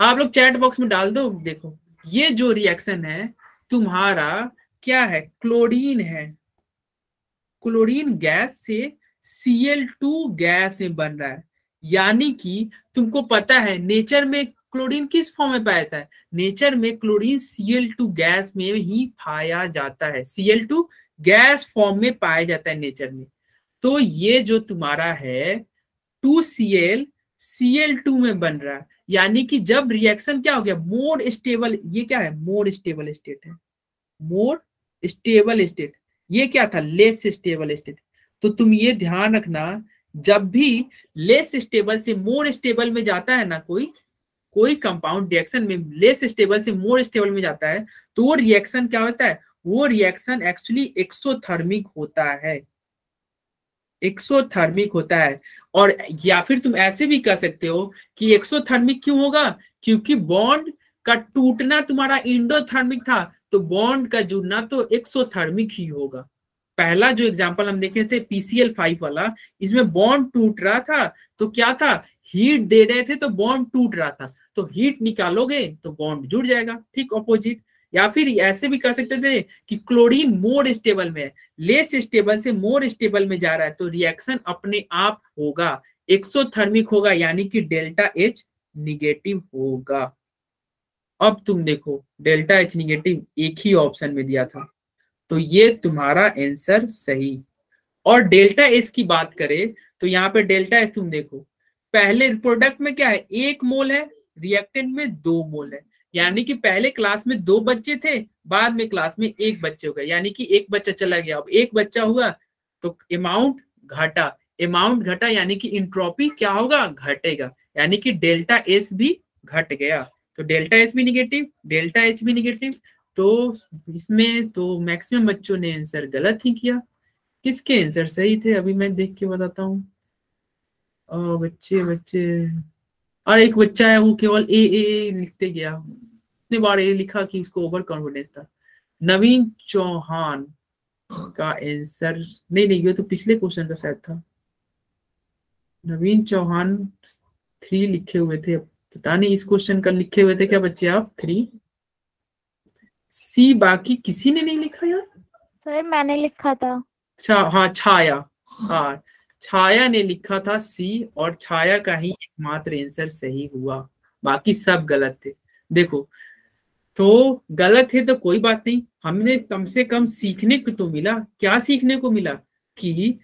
आप लोग चैट बॉक्स में डाल दो देखो। ये जो रिएक्शन है तुम्हारा क्या है? क्लोरीन है। क्लोरीन गैस से Cl2 गैस में बन रहा है। यानी कि तुमको पता है, नेचर में क्लोरीन किस फॉर्म में पाया जाता है? नेचर में क्लोरीन Cl2 गैस में ही पाया जाता है। Cl2 गैस फॉर्म में पाया जाता है नेचर में। तो ये जो तुम्हारा है 2Cl Cl2 में बन रहा है। यानी कि जब रिएक्शन क्या हो गया? मोर स्टेबल ये क्या है? मोर स्टेबल स्टेट है। More stable state. ये क्या था? Less stable state. तो तुम ये ध्यान रखना, जब भी लेस स्टेबल से मोर स्टेबल में जाता है ना कोई कोई कंपाउंड रिएक्शन में लेस स्टेबल से मोर स्टेबल में जाता है तो वो रिएक्शन क्या होता है? वो रिएक्शन एक्चुअली एक्सोथर्मिक होता है। एक्सोथर्मिक होता है। और या फिर तुम ऐसे भी कह सकते हो कि एक्सोथर्मिक क्यों होगा? क्योंकि बॉन्ड का टूटना तुम्हारा इंडोथर्मिक था। तो बॉन्ड का जुड़ना तो एक्सोथर्मिक ही होगा। पहला जो एग्ज़ाम्पल हम देखे थे पीसीएल फाइव वाला, इसमें बॉन्ड टूट रहा था तो क्या था? हीट दे रहे थे तो बॉन्ड टूट रहा था। तो हीट निकालोगे तो बॉन्ड जुड़ जाएगा, ठीक ऑपोजिट या फिर ऐसे भी कर सकते थे कि क्लोरीन मोर स्टेबल में है लेस स्टेबल से मोर स्टेबल में जा रहा है तो रिएक्शन अपने आप होगा। एक्सोथर्मिक होगा, यानी कि डेल्टा एच निगेटिव होगा। अब तुम देखो, डेल्टा एच निगेटिव एक ही ऑप्शन में दिया था। तो ये तुम्हारा आंसर सही। और डेल्टा एस की बात करें तो यहाँ पे डेल्टा एस तुम देखो, पहले प्रोडक्ट में क्या है? एक मोल है रिएक्टेंट में दो मोल है। यानी कि पहले क्लास में दो बच्चे थे, बाद में क्लास में एक बच्चे हो गए। यानी कि एक बच्चा चला गया। अब एक बच्चा हुआ तो अमाउंट घटा। अमाउंट घटा यानी कि इंट्रोपी क्या होगा? घटेगा। यानी कि डेल्टा एस भी घट गया। तो डेल्टा एच भी निगेटिव डेल्टा एच भी निगेटिव तो इसमें तो मैक्सिमम बच्चों ने आंसर गलत ही किया। किसके आंसर सही थे अभी मैं देख के बताता हूँ। बच्चे बच्चे। और एक बच्चा है वो केवल ए ए, ए लिखते गया। इतने बार ए लिखा कि उसको ओवर कॉन्फिडेंस था। नवीन चौहान का आंसर नहीं नहीं ये तो पिछले क्वेश्चन का शायद था। नवीन चौहान थ्री लिखे हुए थे। पता नहीं इस क्वेश्चन का लिखे हुए थे क्या बच्चे आप? थ्री सी बाकी किसी ने नहीं लिखा यार? सर मैंने लिखा था। छा, हाँ छाया। हाँ छाया ने लिखा था सी और छाया का ही एकमात्र आंसर सही हुआ। बाकी सब गलत थे। देखो तो गलत है तो कोई बात नहीं। हमने कम से कम सीखने को तो मिला। क्या सीखने को मिला? कि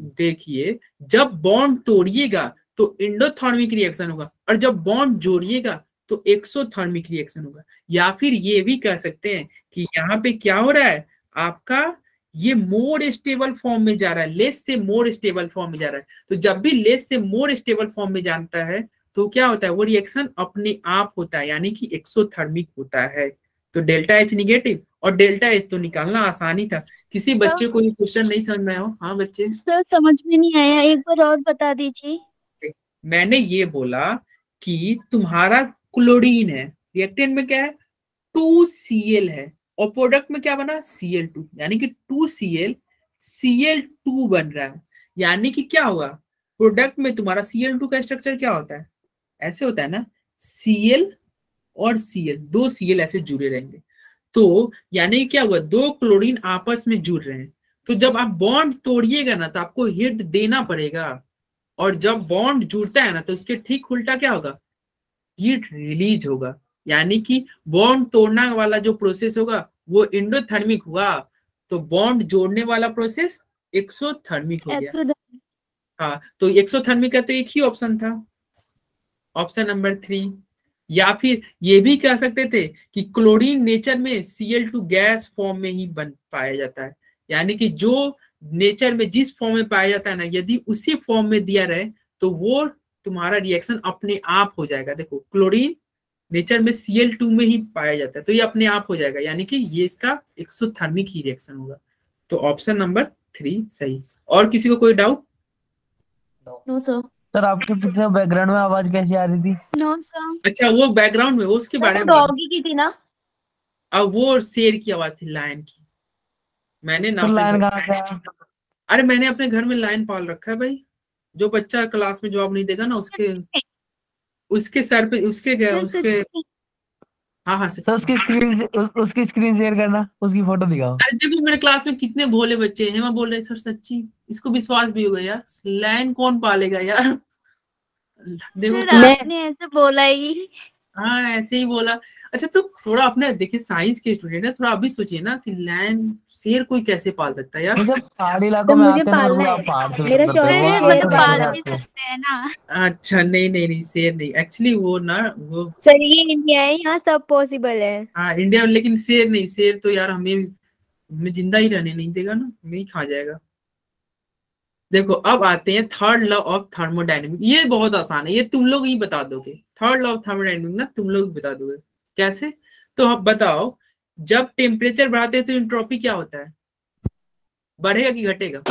देखिए जब बॉन्ड तोड़िएगा तो इंडोथर्मिक रिएक्शन होगा। और जब बॉन्ड जोड़िएगा तो एक्सोथर्मिक रिएक्शन होगा। या फिर ये भी कह सकते हैं कि यहाँ पे क्या हो रहा है? आपका ये मोर स्टेबल फॉर्म में जा रहा है लेस से मोर स्टेबल फॉर्म में जा रहा है। तो जब भी लेस से मोर स्टेबल फॉर्म में जानता है तो क्या होता है? वो रिएक्शन अपने आप होता है यानी कि एक्सोथर्मिक होता है। तो डेल्टा एच निगेटिव और डेल्टा एच तो निकालना आसानी था। किसी सर- बच्चे को ये क्वेश्चन नहीं समझ में आया हो? हाँ बच्चे। सर समझ में नहीं आया। एक बार और बता दीजिए। मैंने ये बोला कि तुम्हारा क्लोरीन है, रिएक्टेंट में क्या है? टू सी एल है, और प्रोडक्ट में क्या बना? सी एल टू यानी कि two C L C L two बन रहा है। यानी कि क्या हुआ? प्रोडक्ट में तुम्हारा सी एल टू का स्ट्रक्चर क्या होता है? ऐसे होता है ना सी एल और सी एल दो सी एल ऐसे जुड़े रहेंगे। तो यानी क्या हुआ? दो क्लोरीन आपस में जुड़ रहे हैं। तो जब आप बॉन्ड तोड़िएगा ना तो आपको हिट देना पड़ेगा। और जब बॉन्ड जुड़ता है ना तो उसके ठीक उल्टा क्या होगा? हीट रिलीज़ होगा। यानी कि बॉन्ड तोड़ना वाला जो प्रोसेस होगा वो इंडोथर्मिक हुआ। तो बॉन्ड जोड़ने वाला प्रोसेस एक्सोथर्मिक हो गया। हाँ तो एक्सोथर्मिक का तो एक ही ऑप्शन था। ऑप्शन नंबर थ्री या फिर ये भी कह सकते थे कि क्लोरीन नेचर में Cl2 गैस फॉर्म में ही बन पाया जाता है। यानी कि जो नेचर में जिस फॉर्म में पाया जाता है ना यदि उसी फॉर्म में दिया रहे तो वो तुम्हारा रिएक्शन अपने आप हो जाएगा। देखो क्लोरीन नेचर में Cl2 में ही पाया जाता है तो ये अपने आप हो जाएगा। यानी कि ये इसका एक्सोथर्मिक ही रिएक्शन होगा। तो ऑप्शन नंबर थ्री सही। और किसी को कोई डाउट नो सर सर आपके पीछे बैकग्राउंड में आवाज़ कैसी आ रही थी? नो सर अच्छा वो बैकग्राउंड में वो उसके बारे में डॉगी की थी ना? अब वो शेर की आवाज़ थी लायन की। मैंने ना तो लाइन? अरे मैंने अपने घर में लाइन पाल रखा है भाई। जो बच्चा क्लास में जवाब नहीं देगा ना उसके उसके सर पे उसके गए सर, उसके हाँ हाँ सर उसकी स्क्रीन उस, उसकी स्क्रीन शेयर करना उसकी फ़ोटो दिखाओ। अरे देखो मेरे क्लास में कितने भोले बच्चे हैं हेमा बोल रहे सर सच्ची इसको विश्वास भी होगा यार लाइन कौन पालेगा यार? देखो आपने ऐसे बोला ही। हाँ ऐसे ही बोला। अच्छा तो थोड़ा अपने देखिए साइंस के स्टूडेंट है थोड़ा अभी सोचिए ना कि लैंड शेर कोई कैसे पाल सकता है यार? पहाड़ी इलाकों तो में मुझे पालना है। मेरा मतलब पाल भी सकते हैं ना। अच्छा नहीं नहीं नहीं शेर नहीं। एक्चुअली वो ना वो सर ये इंडिया है यहाँ सब पॉसिबल है। हाँ इंडिया में लेकिन शेर नहीं। शेर तो यार हमें हमें ज़िंदा ही रहने नहीं देगा ना हमें ही खा जाएगा। देखो अब आते हैं थर्ड लॉ ऑफ़ थर्मोडायनेमिक ये बहुत आसान है ये तुम लोग ही बता दोगे। थर्ड लॉ ऑफ़ थर्मोडायनेमिक ना तुम लोग बता दोगे। कैसे? तो आप बताओ जब टेम्परेचर बढ़ाते हैं तो इंट्रोपी क्या होता है? बढ़ेगा कि घटेगा?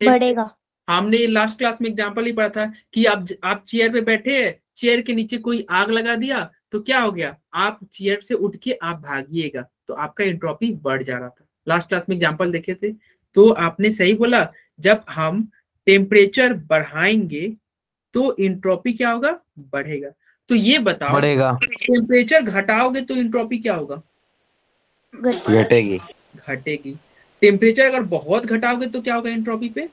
बढ़ेगा। हमने लास्ट क्लास में एग्जांपल ही पढ़ा था कि आप आप चेयर पे बैठे हैं चेयर के नीचे कोई आग लगा दिया तो क्या हो गया? आप चेयर से उठ के आप भागिएगा तो आपका इंट्रोपी बढ़ जा रहा था। लास्ट क्लास में एग्जांपल देखे थे। तो आपने सही बोला जब हम टेम्परेचर बढ़ाएँगे तो इंट्रोपी क्या होगा? बढ़ेगा। तो ये बताओ बढ़ेगा। टेम्परेचर घटाओगे तो इंट्रोपी क्या होगा? घटेगी। घटेगी। टेम्परेचर अगर बहुत घटाओगे तो क्या होगा इंट्रोपी पे?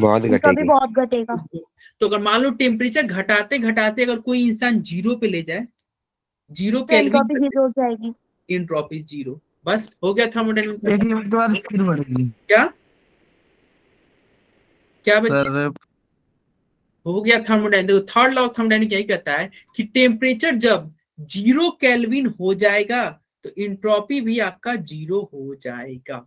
बहुत घटेगी। बहुत घटेगा। तो अगर मान लो टेम्परेचर घटाते घटाते अगर कोई इंसान ज़ीरो पे ले जाए zero kelvin zero entropy zero बस हो गया थर्मोडायनेमिक एक लिमिट के बाद फिर बढ़ेगी। क्या? क्या बच्चे? सर हो गया थर्मोडायनेमिक देखो थर्ड लॉ ऑफ़ थर्मोडायनेमिक यही कहता है कि टेम्परेचर जब ज़ीरो केल्विन हो जाएगा तो इंट्रोपी भी आपका ज़ीरो हो जाएगा।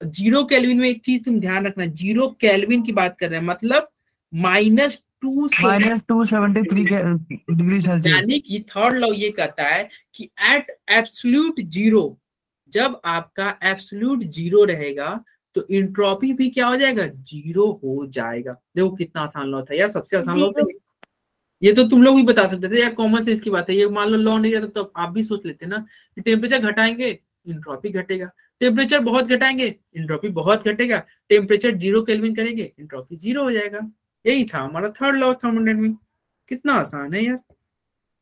ज़ीरो केल्विन में एक चीज़ तुम ध्यान रखना ज़ीरो केल्विन की बात कर रहे हैं मतलब minus two minus two seventy three degree Celsius यानी कि थर्ड लॉ ये कहता है कि एट एब्सोल्यूट ज़ीरो जब आपका एब्सोल्यूट ज़ीरो रहेगा तो इंट्रोपी भी क्या हो जाएगा? ज़ीरो हो जाएगा। देखो कितना आसान लॉ था यार सबसे आसान लॉ Zero. ये तो तुम लोग भी बता सकते थे यार कॉमन सेंस की बात है। ये मान लो लॉ नहीं रहता तो आप भी सोच लेते ना कि टेम्परेचर घटाएँगे इंट्रोपी घटेगा। टेम्परेचर बहुत घटाएँगे इंट्रोपी बहुत घटेगा। टेम्परेचर ज़ीरो केल्विन करेंगे इंट्रोपी ज़ीरो हो जाएगा। यही था हमारा थर्ड लॉ थर्मोडायनेमिक कितना आसान है यार।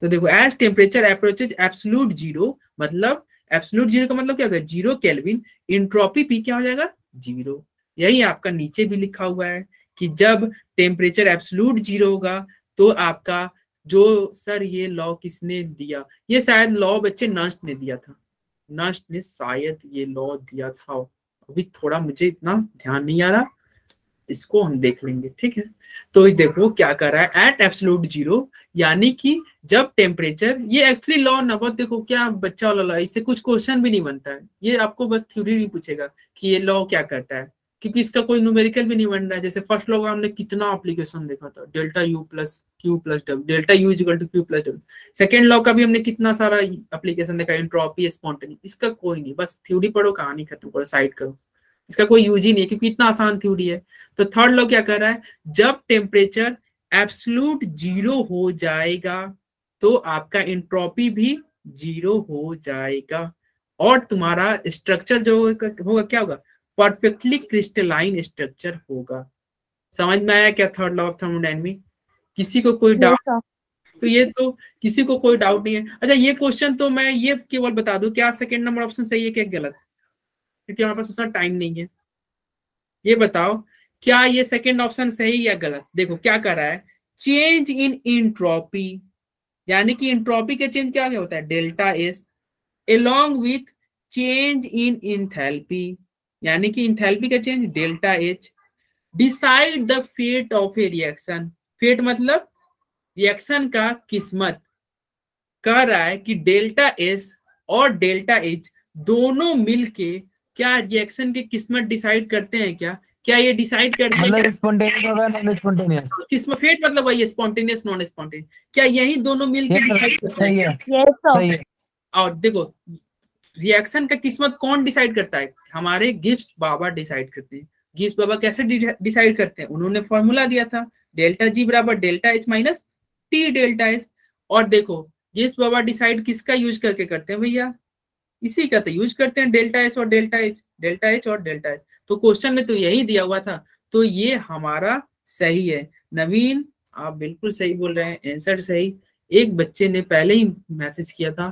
तो देखो as temperature approaches absolute zero मतलब एब्सोल्यूट ज़ीरो का मतलब क्या होगा ज़ीरो केल्विन इंट्रोपी भी क्या हो जाएगा? ज़ीरो। यही आपका नीचे भी लिखा हुआ है कि जब टेम्परेचर एब्सोल्यूट ज़ीरो होगा तो आपका जो सर ये लॉ किसने दिया? ये शायद लॉ बच्चे नष्ट ने दिया था। नष्ट ने शायद ये लॉ दिया था। अभी थोड़ा मुझे इतना ध्यान नहीं आ रहा। इसको हम देख लेंगे, ठीक है? तो ये देखो क्या कर रहा है एट एब्सोल्यूट ज़ीरो यानी कि जब टेम्परेचर ये एक्चुअली लॉ ना, बहुत देखो क्या बच्चा वाला लॉ इससे कुछ क्वेश्चन भी नहीं बनता है। ये आपको बस थ्योरी नहीं पूछेगा कि ये लॉ क्या करता है, क्योंकि इसका कोई न्यूमेरिकल भी नहीं बन रहा है। जैसे फ़र्स्ट लॉ का हमने कितना एप्लीकेशन देखा था delta U plus Q plus W delta U equal to Q plus W second law का भी हमने कितना सारा एप्लीकेशन देखा इंट्रोपी स्पॉन्टेनी इसका कोई नहीं, बस थ्योरी पढ़ो, कहानी खत्म करो साइड करो। इसका कोई यूज़ ही नहीं है क्योंकि इतना आसान थ्योरी है। तो थर्ड लॉ क्या कर रहा है? जब टेम्परेचर एब्सोल्यूट ज़ीरो हो जाएगा तो आपका इंट्रोपी भी ज़ीरो हो जाएगा। और तुम्हारा स्ट्रक्चर जो होगा क्या होगा? परफेक्टली क्रिस्टलाइन स्ट्रक्चर होगा। समझ में आया क्या थर्ड लॉ ऑफ़ थर्मोडायनेमिक किसी को कोई डाउट तो ये तो किसी को कोई डाउट नहीं है। अच्छा ये क्वेश्चन तो मैं ये केवल बता दूँ क्या सेकंड नंबर ऑप्शन सही है क्या गलत? क्योंकि हमारे पास उतना टाइम नहीं है। ये बताओ, क्या ये सेकेंड ऑप्शन सही या गलत? देखो, क्या कर रहा है? चेंज इन इंट्रोपी यानी कि इंट्रोपी का चेंज क्या होता है? Delta S along with change in enthalpy यानी कि इंथैल्पी का change delta H decide the fate of a reaction fate मतलब रिएक्शन का किस्मत। कह रहा है कि डेल्टा एस और डेल्टा एच दोनों मिलके क्या रिएक्शन की किस्मत डिसाइड करते हैं क्या? क्या ये डिसाइड करते हैं मतलब स्पॉन्टेनियस होगा नॉन स्पॉन्टेनियस किस्मत फेट मतलब वही स्पॉन्टेनियस नॉन स्पॉन्टेनियस क्या यही दोनों मिलके डिसाइड करते हैं और देखो रिएक्शन का किस्मत कौन डिसाइड करता है? हमारे गिब्स बाबा डिसाइड करते हैं। गिब्स बाबा कैसे डिसाइड करते हैं? उन्होंने फॉर्मूला दिया था डेल्टा जी बराबर delta H minus T delta S और देखो गिब्स बाबा डिसाइड किसका यूज़ करके करते हैं भैया? इसी का तो यूज़ करते हैं डेल्टा एच और डेल्टा एच डेल्टा एच और डेल्टा एच तो क्वेश्चन में तो यही दिया हुआ था। तो ये हमारा सही है। नवीन आप बिल्कुल सही बोल रहे हैं आंसर सही। एक बच्चे ने पहले ही मैसेज किया था।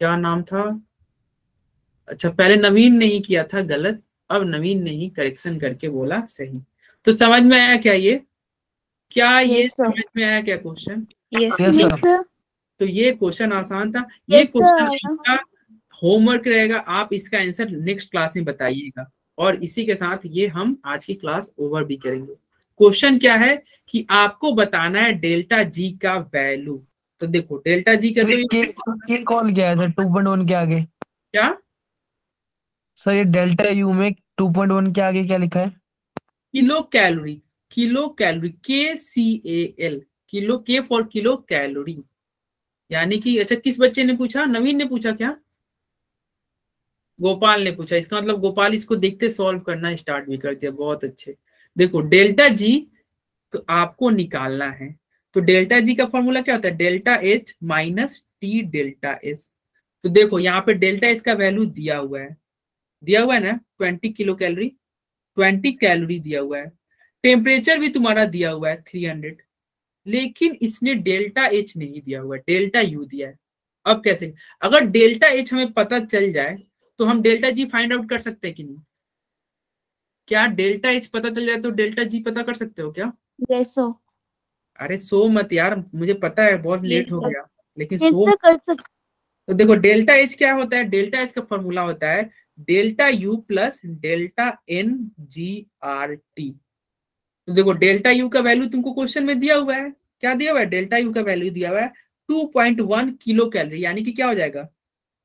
क्या नाम था? अच्छा पहले नवीन ने ही किया था गलत अब नवीन ने ही करेक्शन करके बोला सही। तो समझ में आया क्या ये? क्या ये Yes, समझ में आया क्या क्वेश्चन Yes, Yes. तो ये क्वेश्चन आसान था। ये क्वेश्चन होमवर्क रहेगा आप इसका आंसर नेक्स्ट क्लास में बताइएगा। और इसी के साथ ये हम आज की क्लास ओवर भी करेंगे। क्वेश्चन क्या है कि आपको बताना है डेल्टा जी का वैल्यू। तो देखो डेल्टा जी का तो कॉल किया है? सर 2.1 के आगे। क्या? सर ये डेल्टा यू में 2.1 के आगे क्या लिखा है? Kilo calorie kilo calorie K C A L kilo K for kilo calorie यानी कि अच्छा किस बच्चे ने पूछा? नवीन ने पूछा क्या? गोपाल ने पूछा, इसका मतलब गोपाल इसको देखते सॉल्व करना स्टार्ट भी कर दिया बहुत अच्छे। देखो, डेल्टा जी तो आपको निकालना है। तो डेल्टा जी का फॉर्मूला क्या होता है? Delta H minus T delta S तो देखो, यहाँ पे डेल्टा एस का वैल्यू दिया हुआ है। दिया हुआ है ना? Twenty kilo calorie twenty calorie दिया हुआ है। टेम्परेचर भी तुम्हारा दिया हुआ है थ्री हंड्रेड लेकिन इसने डेल्टा एच नहीं दिया हुआ है डेल्टा यू दिया है। अब कैसे? अगर डेल्टा एच हमें पता चल जाए तो हम डेल्टा जी फाइंड आउट कर सकते हैं कि नहीं? क्या डेल्टा एच पता चल जाए तो डेल्टा जी पता कर सकते हो क्या? सर अरे सो मत यार मुझे पता है बहुत लेट हो गया लेकिन यस सो कर सकते तो देखो डेल्टा एच क्या होता है? डेल्टा एच का फॉर्मूला होता है delta U plus delta N G R T तो देखो डेल्टा यू का वैल्यू तुमको क्वेश्चन में दिया हुआ है। क्या दिया हुआ है? डेल्टा यू का वैल्यू दिया हुआ है 2.1 किलो कैलोरी यानी कि क्या हो जाएगा?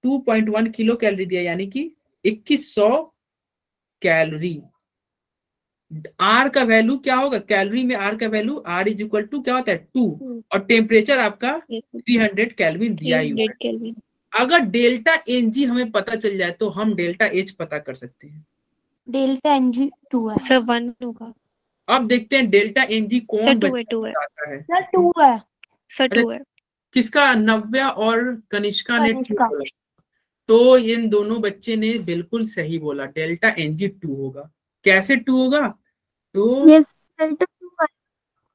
2.1 किलो कैलोरी दिया यानी कि 2100 कैलोरी। आर का वैल्यू क्या होगा? कैलोरी में आर का value R is equal to क्या होता है? Two hmm. और टेम्परेचर आपका yes, sir. 300 केल्विन दिया ही हुआ है। 300 केल्विन अगर डेल्टा एन जी हमें पता चल जाए तो हम डेल्टा एच पता कर सकते हैं। डेल्टा एन जी टू है। सर वन होगा। अब देखते हैं डेल्टा एन जी सर कौन टू है टू है। सर टू है। सर टू है। किसका? नव्या और कनिष्का ने टू तो इन दोनों बच्चे ने बिल्कुल सही बोला डेल्टा एनजी टू होगा। कैसे टू होगा? तो डेल्टा टू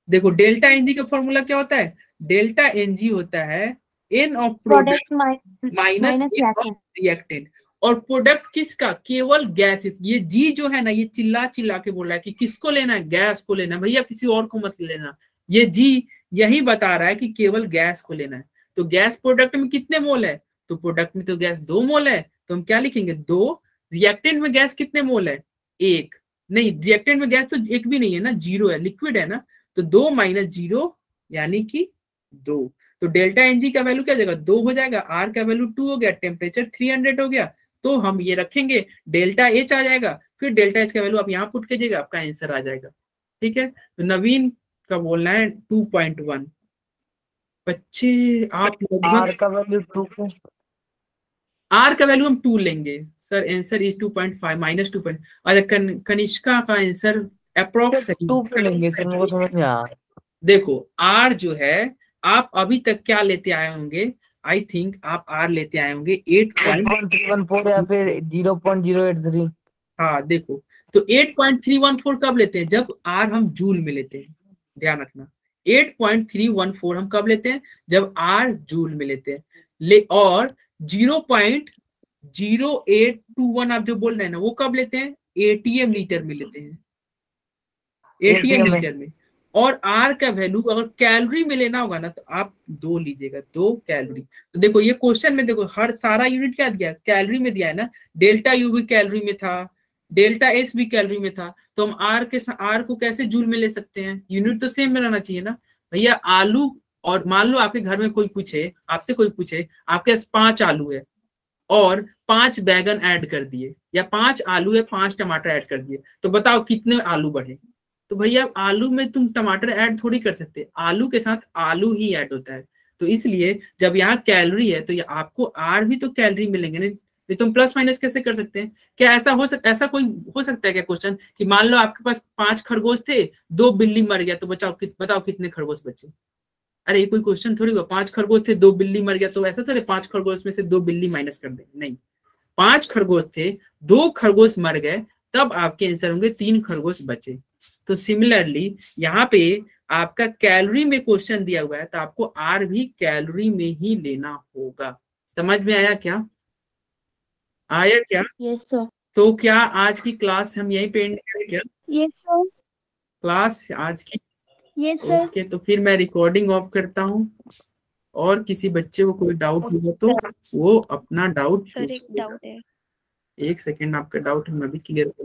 देखो डेल्टा एनजी का फॉर्मूला क्या होता है? डेल्टा एनजी होता है N of product minus reactant और प्रोडक्ट किसका? केवल गैस ये जी जो है ना ये चिल्ला चिल्ला के बोल रहा है कि किसको लेना है? गैस को लेना भैया किसी और को मत लेना। ये जी यही बता रहा है कि केवल गैस को लेना है। तो गैस प्रोडक्ट में कितने मोल है? तो प्रोडक्ट में तो गैस दो मोल है तो हम क्या लिखेंगे? दो। रिएक्टेंट में गैस कितने मोल है? एक। नहीं रिएक्टेंट में गैस तो एक भी नहीं है ना ज़ीरो है लिक्विड है ना। तो दो माइनस ज़ीरो यानी कि दो। तो डेल्टा एन जी का वैल्यू क्या जाएगा? दो हो जाएगा। आर का वैल्यू टू हो गया टेम्परेचर थ्री हंड्रेड हो गया। तो हम ये रखेंगे डेल्टा एच आ जाएगा। फिर डेल्टा एच का वैल्यू आप यहाँ पुट कीजिएगा आपका आंसर आ जाएगा। ठीक है? तो नवीन का बोलना है टू पॉइंट वन बच्चे आप लगभग आर का वैल्यू हम टू लेंगे। Sir answer is two point five minus two point कन, कनिष्का का आंसर अप्रोक्स देखो आर जो है आप अभी तक क्या लेते आए होंगे? आई थिंक आप आर लेते आए होंगे eight point three one four या फिर zero point zero eight three हाँ देखो तो 8.314 कब लेते हैं? जब आर हम जूल में लेते हैं। ध्यान रखना। 8.314 हम कब लेते हैं? जब आर जूल में लेते हैं। ले और 0.0821 आप जो बोल रहे हैं ना वो कब लेते हैं? एटीएम लीटर में लेते हैं। एटीएम लीटर में। और आर का वैल्यू अगर कैलोरी में लेना होगा ना तो आप दो लीजिएगा दो कैलोरी तो देखो ये क्वेश्चन में देखो हर सारा यूनिट क्या दिया? कैलोरी में दिया है ना। डेल्टा यू भी कैलोरी में था डेल्टा एस भी कैलोरी में था। तो हम आर के आर को कैसे जूल में ले सकते हैं? यूनिट तो सेम में रहना चाहिए ना। भैया आलू और मान लो आपके घर में कोई पूछे आपसे कोई पूछे आपके पास पाँच आलू है और पाँच बैगन ऐड कर दिए या पाँच आलू है पाँच टमाटर ऐड कर दिए तो बताओ कितने आलू बढ़े? तो भैया आलू में तुम टमाटर ऐड थोड़ी कर सकते आलू के साथ आलू ही ऐड होता है। तो इसलिए जब यहाँ कैलोरी है तो ये आपको आर भी तो कैलोरी मिलेंगे नहीं तुम प्लस माइनस कैसे कर सकते हैं? क्या ऐसा हो सकता ऐसा कोई हो सकता है क्या क्वेश्चन कि मान लो आपके पास पाँच खरगोश थे दो बिल्ली मर गया तो बचाओ कि, बताओ कितने खरगोश बचे? अरे कोई क्वेश्चन थोड़ी हुआ। पाँच खरगोश थे दो बिल्ली मर गया तो ऐसा थोड़े पाँच खरगोश में से दो बिल्ली माइनस कर दे। नहीं। पाँच खरगोश थे दो खरगोश मर गए तब आपके आंसर होंगे तीन खरगोश बचे। तो सिमिलरली यहाँ पे आपका कैलोरी में क्वेश्चन दिया हुआ है तो आपको आर भी कैलोरी में ही लेना होगा। समझ में आया क्या? आया क्या? यस सर तो क्या आज की क्लास हम यहीं पे एंड करें क्या? यस सर क्लास आज की यस सर ओके तो फिर मैं रिकॉर्डिंग ऑफ़ करता हूँ। और किसी बच्चे को कोई डाउट हो तो वो अपना डाउट एक एक सेकेंड आपका डाउट हम अभी क्लियर कर